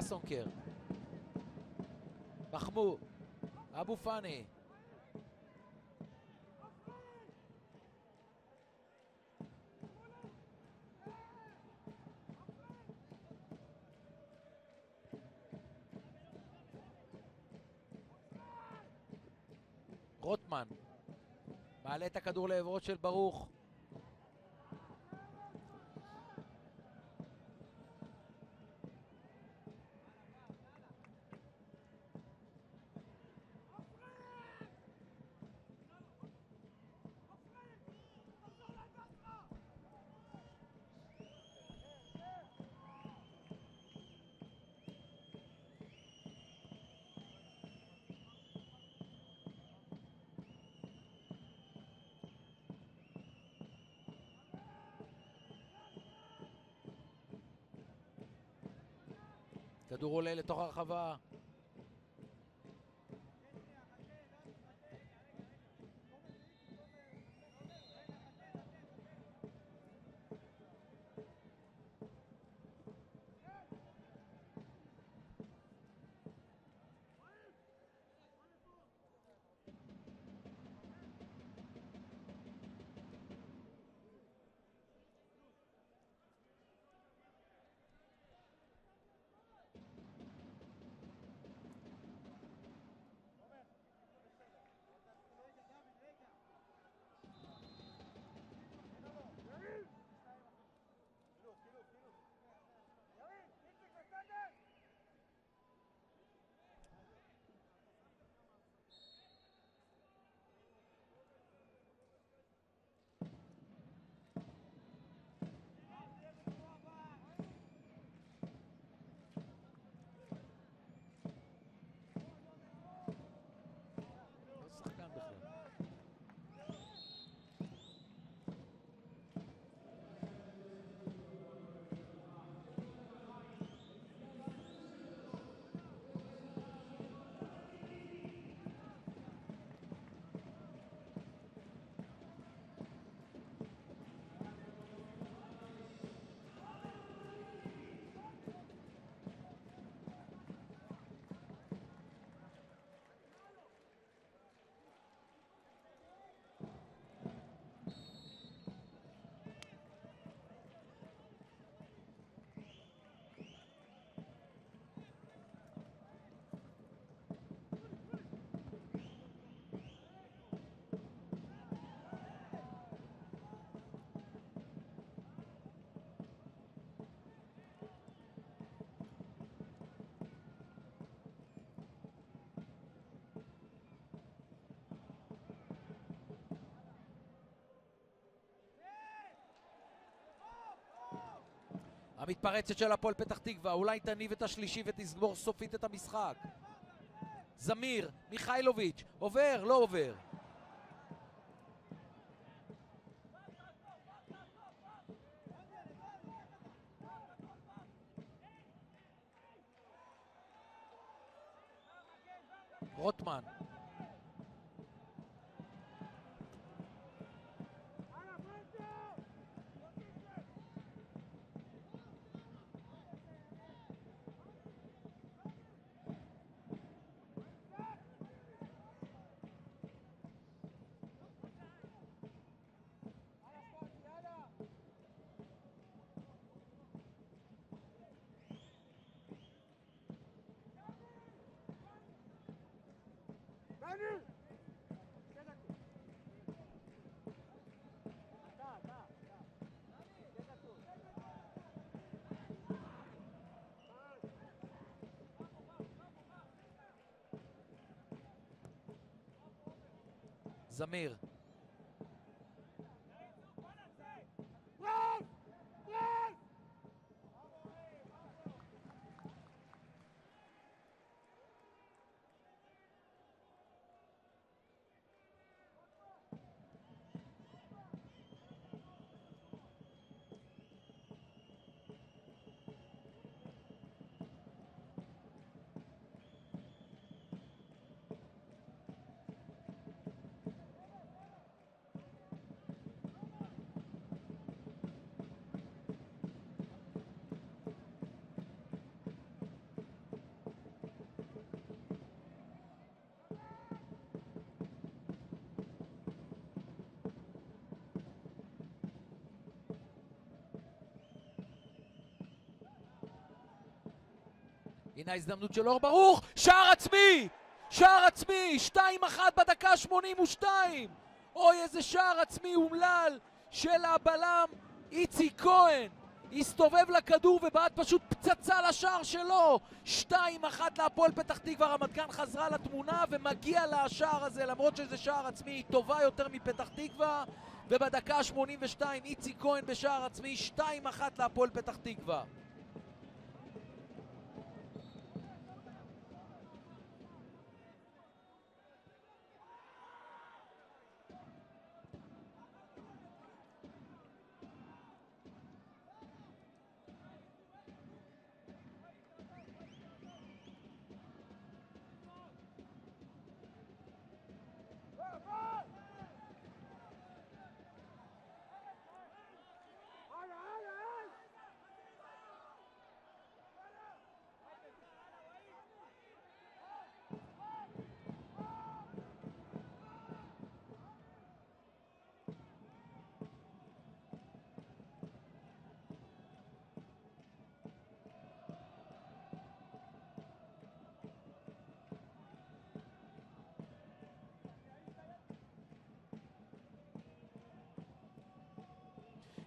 ססונקר. מחמוד. אבו פאני. רוטמן. מעלה את הכדור לעברו של ברוך. כדור עולה לתוך הרחבה. המתפרצת של הפועל פתח תקווה, אולי תניב את השלישי ותסגור סופית את המשחק. זמיר, מיכאילוביץ', עובר, לא עובר. רוטמן. זמיר. הנה ההזדמנות של אור ברוך, שער עצמי! שער עצמי! 2-1 בדקה 82! אוי, איזה שער עצמי אומלל של הבלם איציק כהן! הסתובב לכדור ובעט פשוט פצצה לשער שלו! 2-1 להפועל פתח תקווה, רמת גן חזרה לתמונה ומגיע לשער הזה למרות שזה שער עצמי, היא טובה יותר מפתח תקווה ובדקה ה-82 איציק כהן בשער עצמי, 2-1 להפועל פתח תקווה.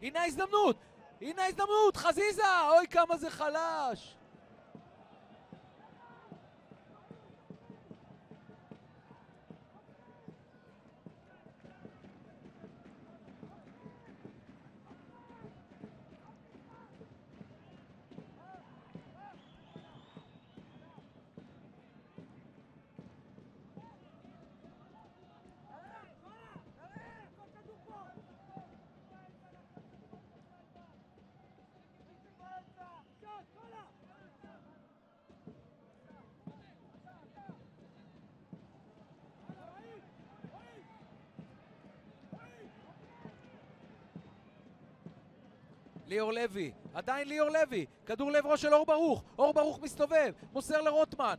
הנה ההזדמנות! הנה ההזדמנות! חזיזה! אוי כמה זה חלש! ליאור לוי, עדיין ליאור לוי, כדור לעברו של אור ברוך, אור ברוך מסתובב, מוסר לרוטמן,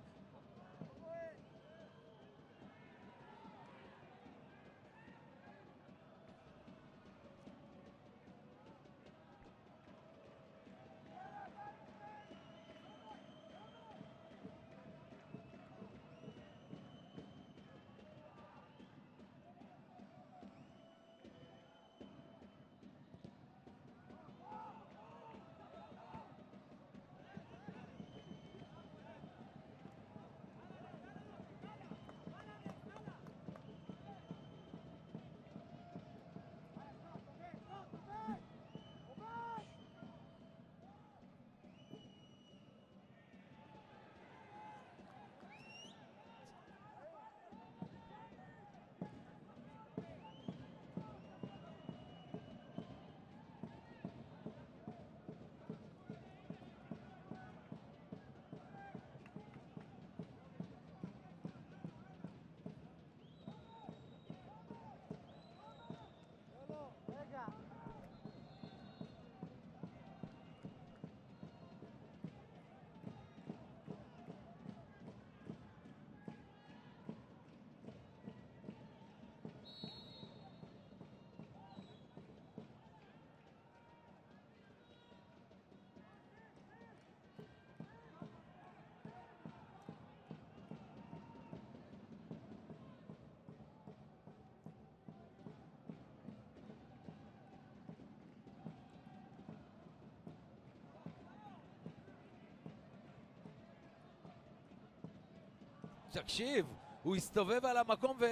תקשיב, הוא הסתובב על המקום ו...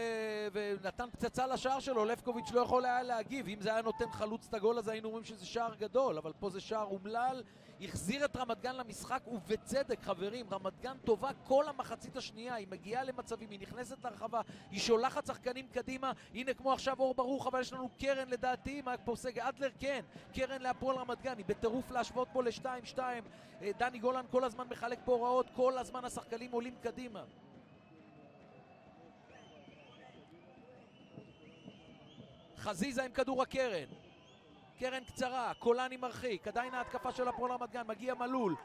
ונתן פצצה לשער שלו, לפקוביץ' לא יכול היה להגיב. אם זה היה נותן חלוץ את הגול הזה היינו אומרים שזה שער גדול, אבל פה זה שער אומלל. החזיר את רמת גן למשחק, ובצדק, חברים. רמת גן טובה כל המחצית השנייה, היא מגיעה למצבים, היא נכנסת לרחבה, היא שולחת שחקנים קדימה. הנה כמו עכשיו אור ברוך, אבל יש לנו קרן לדעתי, מה פוסק אדלר? כן, קרן להפועל רמת גן, היא בטירוף להשוות פה ל-2-2. אה, דני גולן כל הזמן מחלק פה הוראות, כל הזמן השחקנים עולים קדימה. חזיזה עם כדור הקרן. קרן קצרה, קולני מרחיק, עדיין ההתקפה של הפועל רמת גן, מגיע מלול.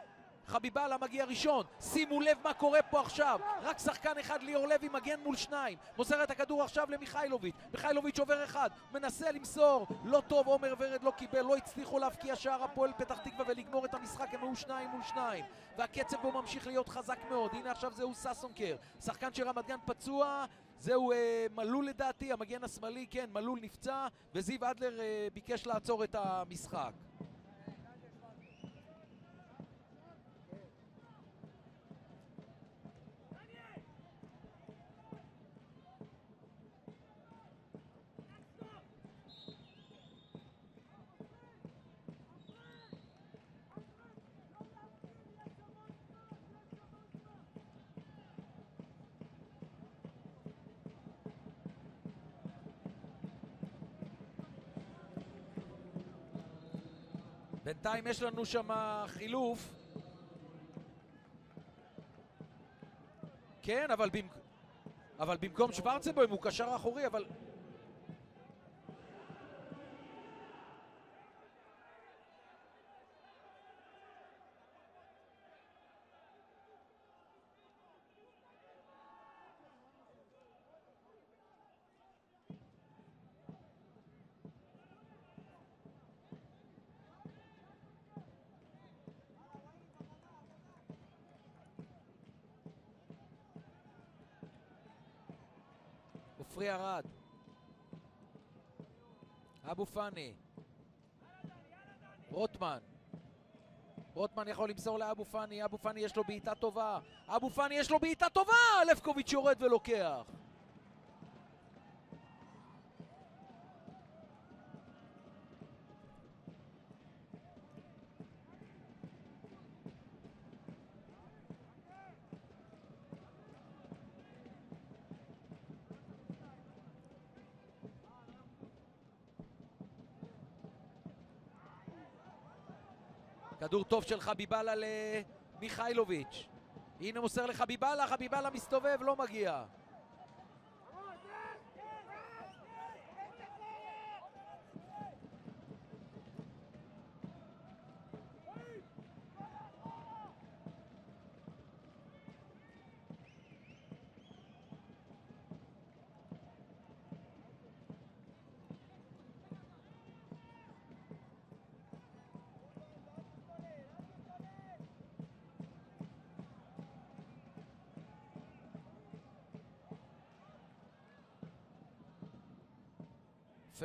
חביבאללה מגיע ראשון, שימו לב מה קורה פה עכשיו, רק שחקן אחד ליאור לוי מגן מול שניים, מוסר את הכדור עכשיו למיכאילוביץ', מיכאילוביץ' עובר אחד, מנסה למסור, לא טוב, עומר ורד לא קיבל, לא הצליחו להבקיע שער הפועל פתח תקווה ולגמור את המשחק, הם היו שניים מול שניים, והקצב בו ממשיך להיות חזק מאוד, הנה עכשיו זהו ששונקר, שחקן של רמת גן פצוע, זהו אה, מלול לדעתי, המגן השמאלי, כן, מלול נפצע, וזיו אדלר אה, ביקש לעצור את המשחק. בינתיים יש לנו שם חילוף. כן, אבל, במק... אבל במקום שוורצנבוים הוא קשר אחורי, אבל... עופרי ארד. אבו פאני. רוטמן. רוטמן יכול למסור לאבו פאני, אבו פאני יש לו בעיטה טובה. אבו פאני יש לו בעיטה טובה! לפקוביץ' יורד ולוקח. כדור טוב של חביבאללה למיכאילוביץ'. הנה מוסר לחביבאללה, חביבאללה מסתובב, לא מגיע.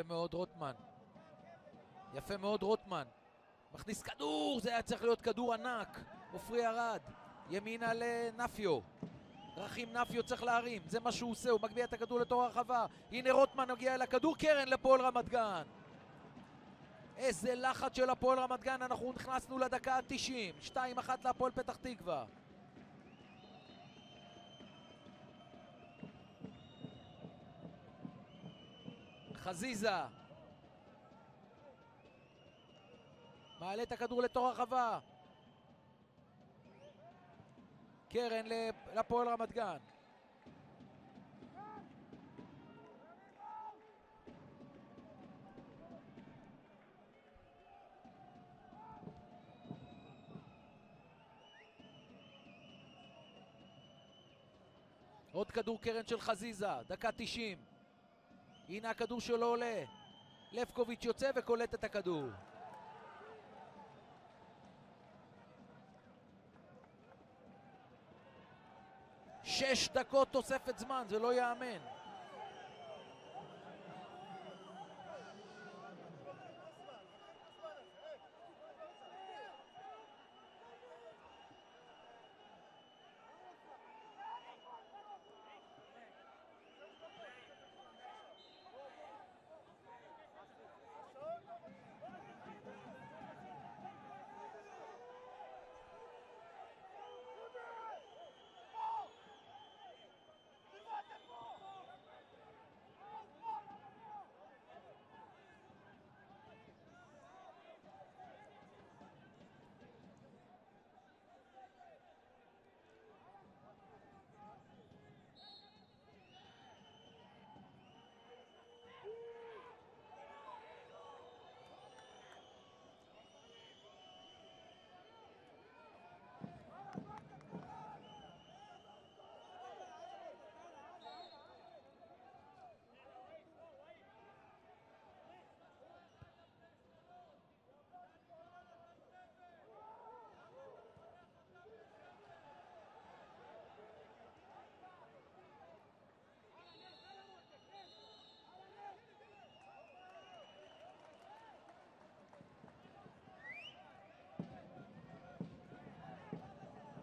יפה מאוד רוטמן. יפה מאוד רוטמן. מכניס כדור, זה היה צריך להיות כדור ענק. עופרי ארד. ימינה לנפיו. רחים נפיו צריך להרים, זה מה שהוא עושה, הוא מגביה את הכדור לתור הרחבה. הנה רוטמן מגיע אל הכדור, קרן לפועל רמת גן. איזה לחץ של הפועל רמת גן, אנחנו נכנסנו לדקה ה-90. 2-1 להפועל פתח תקווה. חזיזה. מעלה את הכדור לתור הרחבה. קרן לפועל רמת גן. עוד כדור קרן של חזיזה, דקה 90. הנה הכדור שלו עולה. לפקוביץ' יוצא וקולט את הכדור. שש דקות תוספת זמן, זה לא ייאמן.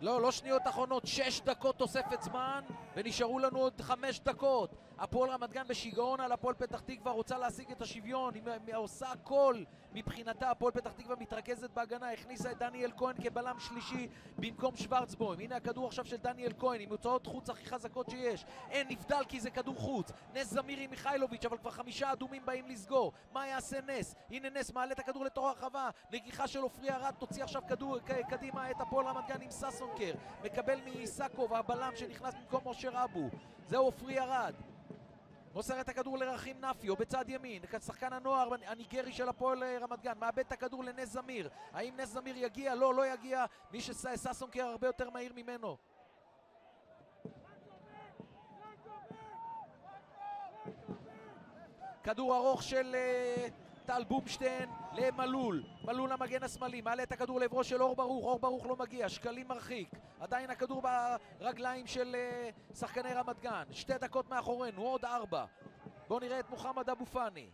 לא, לא שניות אחרונות, שש דקות תוספת זמן, ונשארו לנו עוד חמש דקות. הפועל רמת גן בשיגעון על הפועל פתח תקווה, רוצה להשיג את השוויון, היא עושה הכל מבחינתה, הפועל פתח תקווה מתרכזת בהגנה, הכניסה את דניאל כהן כבלם שלישי במקום שוורצבוים. הנה הכדור עכשיו של דניאל כהן, עם הוצאות חוץ הכי חזקות שיש. אין נבדל כי זה כדור חוץ. נס זמירי מיכאילוביץ', אבל כבר חמישה אדומים באים לסגור. מה יעשה נס? הנה נס מעלה את הכדור לתור הרחבה, נגיחה של עופרי ארד, תוציא עכשיו כדור קדימה את הפועל רמת גן עם ססונקר. מקבל מסאקוב, הבלם שנכנס במקום משה רבו. זהו עופרי ארד. מוסר את הכדור לרחים נפיו בצד ימין, שחקן הנוער הניגרי של הפועל אה, רמת גן, מאבד את הכדור לנס זמיר. האם נס זמיר יגיע? לא, לא יגיע. מי שששון הרבה יותר מהיר ממנו. כדור ארוך של uh, טל בומשטיין למלול. מלול המגן השמאלי, מעלה את הכדור לעברו של אור ברוך, אור ברוך לא מגיע, שקלים מרחיק. עדיין הכדור ברגליים של uh, שחקני רמת גן. שתי דקות מאחורינו, עוד ארבע. בואו נראה את מוחמד אבו פאני.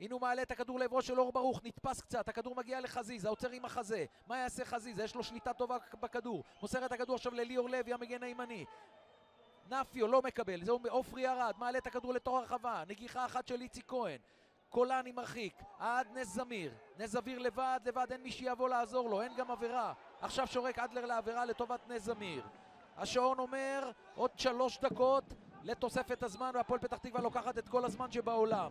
הנה הוא מעלה את הכדור לעברו של אור ברוך, נתפס קצת, הכדור מגיע לחזיזה, עוצר עם החזה. מה יעשה חזיזה? יש לו שליטה טובה בכדור. מוסר את הכדור עכשיו לליאור לוי, המגן הימני. נפיו לא מקבל, זהו עופרי ארד, מעלה את הכדור לתור הרחבה, נגיחה אחת של איציק כהן. קולני מרחיק, עד נס זמיר. נס זמיר לבד, לבד, אין מי שיבוא לעזור לו, אין גם עבירה. עכשיו שורק אדלר לעבירה לטובת נס זמיר. השעון אומר עוד שלוש דקות לתוספת הזמן והפועל פתח תקווה לוקחת את כל הזמן שבעולם.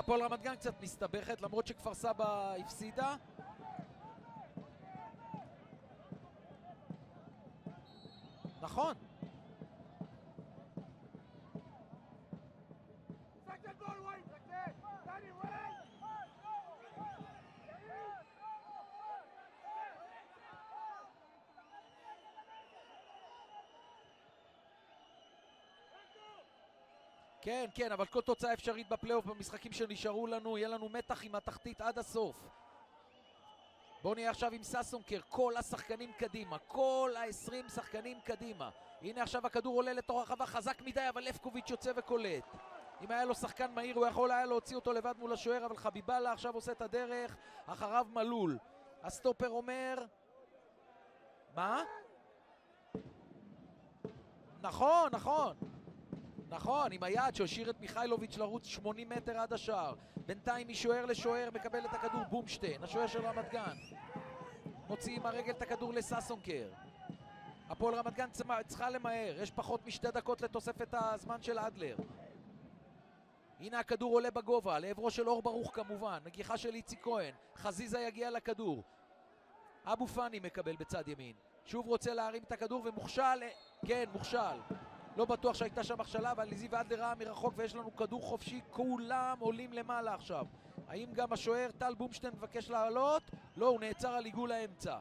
והפועל רמת גן קצת מסתבכת למרות שכפר סבא הפסידה. נכון, כן, כן, אבל כל תוצאה אפשרית בפלייאוף במשחקים שנשארו לנו, יהיה לנו מתח עם התחתית עד הסוף. בואו נהיה עכשיו עם ססונקר, כל השחקנים קדימה, כל ה-20 שחקנים קדימה. הנה עכשיו הכדור עולה לתוך הרחבה, חזק מדי, אבל לפקוביץ' יוצא וקולט. אם היה לו שחקן מהיר, הוא יכול היה להוציא אותו לבד מול השוער, אבל חביבאללה עכשיו עושה את הדרך, אחריו מלול. הסטופר אומר... מה? נכון, נכון. נכון, עם היד שהשאיר את מיכאילוביץ' לרוץ 80 מטר עד השער. בינתיים משוער לשוער מקבל את הכדור בומשטיין, השוער של רמת גן. מוציא עם הרגל את הכדור לססונקר. הפועל רמת גן צריכה למהר, יש פחות משתי דקות לתוספת הזמן של אדלר. הנה הכדור עולה בגובה, לעברו של אור ברוך כמובן, נגיחה של איציק כהן, חזיזה יגיע לכדור. אבו פאני מקבל בצד ימין. שוב רוצה להרים את הכדור ומוכשל, כן, מוכשל. לא בטוח שהייתה שם הכשלה, אבל זיו אדלר ראה מרחוק ויש לנו כדור חופשי, כולם עולים למעלה עכשיו. האם גם השוער טל בומשטיין מבקש לעלות? לא, הוא נעצר על עיגול האמצע.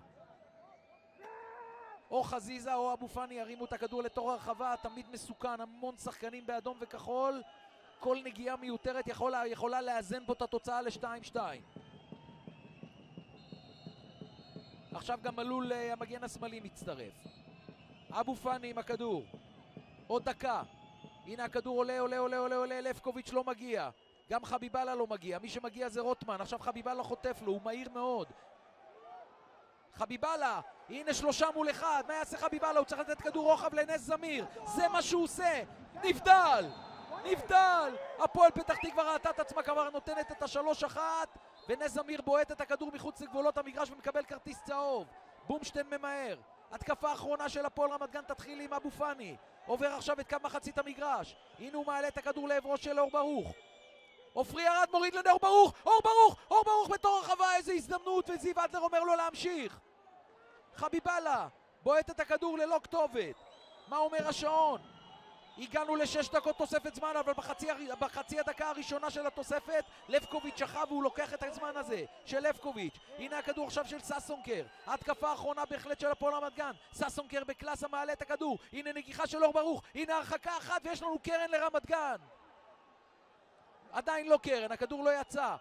או חזיזה או אבו פאני ירימו את הכדור לתור הרחבה, תמיד מסוכן, המון שחקנים באדום וכחול. כל נגיעה מיותרת יכולה, יכולה לאזן פה את התוצאה ל-2-2. עכשיו גם מלול אה, המגן השמאלי מצטרף. אבו פאני עם הכדור. עוד דקה. הנה הכדור עולה, עולה, עולה, עולה, עולה, לפקוביץ' לא מגיע. גם חביבאללה לא מגיע. מי שמגיע זה רוטמן. עכשיו חביבאללה חוטף לו, הוא מהיר מאוד. חביבאללה, הנה שלושה מול אחד. מה יעשה חביבאללה? הוא צריך לתת כדור רוחב לנס זמיר. זה מה שהוא עושה. נבדל! נבדל! הפועל פתח תקווה ראתה את עצמה כבר נותנת את השלוש אחת ונס זמיר בועט את הכדור מחוץ לגבולות המגרש ומקבל כרטיס צהוב. בומשטיין ממהר. התקפה אחרונה של הפועל רמת גן תתחיל עם אבו פאני. עובר עכשיו את קו מחצית המגרש. הנה הוא מעלה את הכדור לעברו של אור ברוך. עופרי ירד, מוריד לנאור ברוך! אור ברוך! אור ברוך בתור הרחבה, איזה הזדמנות! וזיו אדלר אומר לו להמשיך. חביבאללה, בועט את הכדור ללא כתובת. מה אומר השעון? הגענו לשש דקות תוספת זמן, אבל בחצי, בחצי הדקה הראשונה של התוספת, לבקוביץ' שכב והוא לוקח את הזמן הזה של לבקוביץ'. הנה הכדור עכשיו של ססונקר. התקפה האחרונה בהחלט של הפועל רמת גן. ססונקר בקלאסה מעלה את הכדור. הנה נגיחה של אור ברוך. הנה הרחקה אחת ויש לנו קרן לרמת גן. עדיין לא קרן, הכדור לא יצא.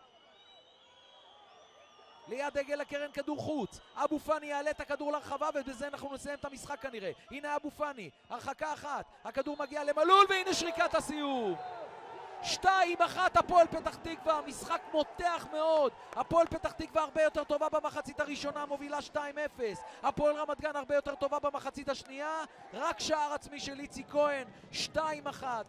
ליד עגל הקרן כדור חוץ. אבו פאני יעלה את הכדור לרחבה ובזה אנחנו נסיים את המשחק כנראה. הנה אבו פאני, הרחקה אחת, הכדור מגיע למלול והנה שריקת הסיום. שתיים אחת הפועל פתח תקווה, משחק מותח מאוד הפועל פתח תקווה הרבה יותר טובה במחצית הראשונה, מובילה 2-0 הפועל רמת גן הרבה יותר טובה במחצית השנייה רק שער עצמי של איציק כהן 2-1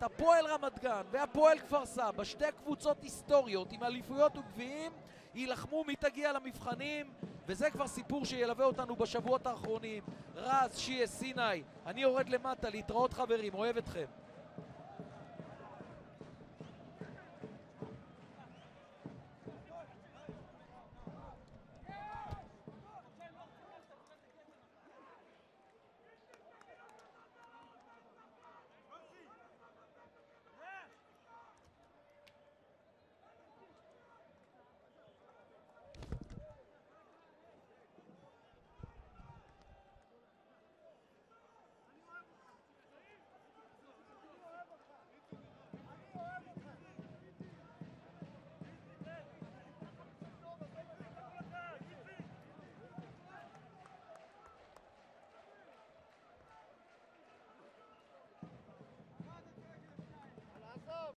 הפועל רמת גן והפועל כפר סבא, שתי קבוצות היסטוריות עם אליפויות וגביעים יילחמו מי תגיע למבחנים וזה כבר סיפור שילווה אותנו בשבועות האחרונים. רז, שיה, סיני אני יורד למטה, להתראות חברים, אוהב אתכם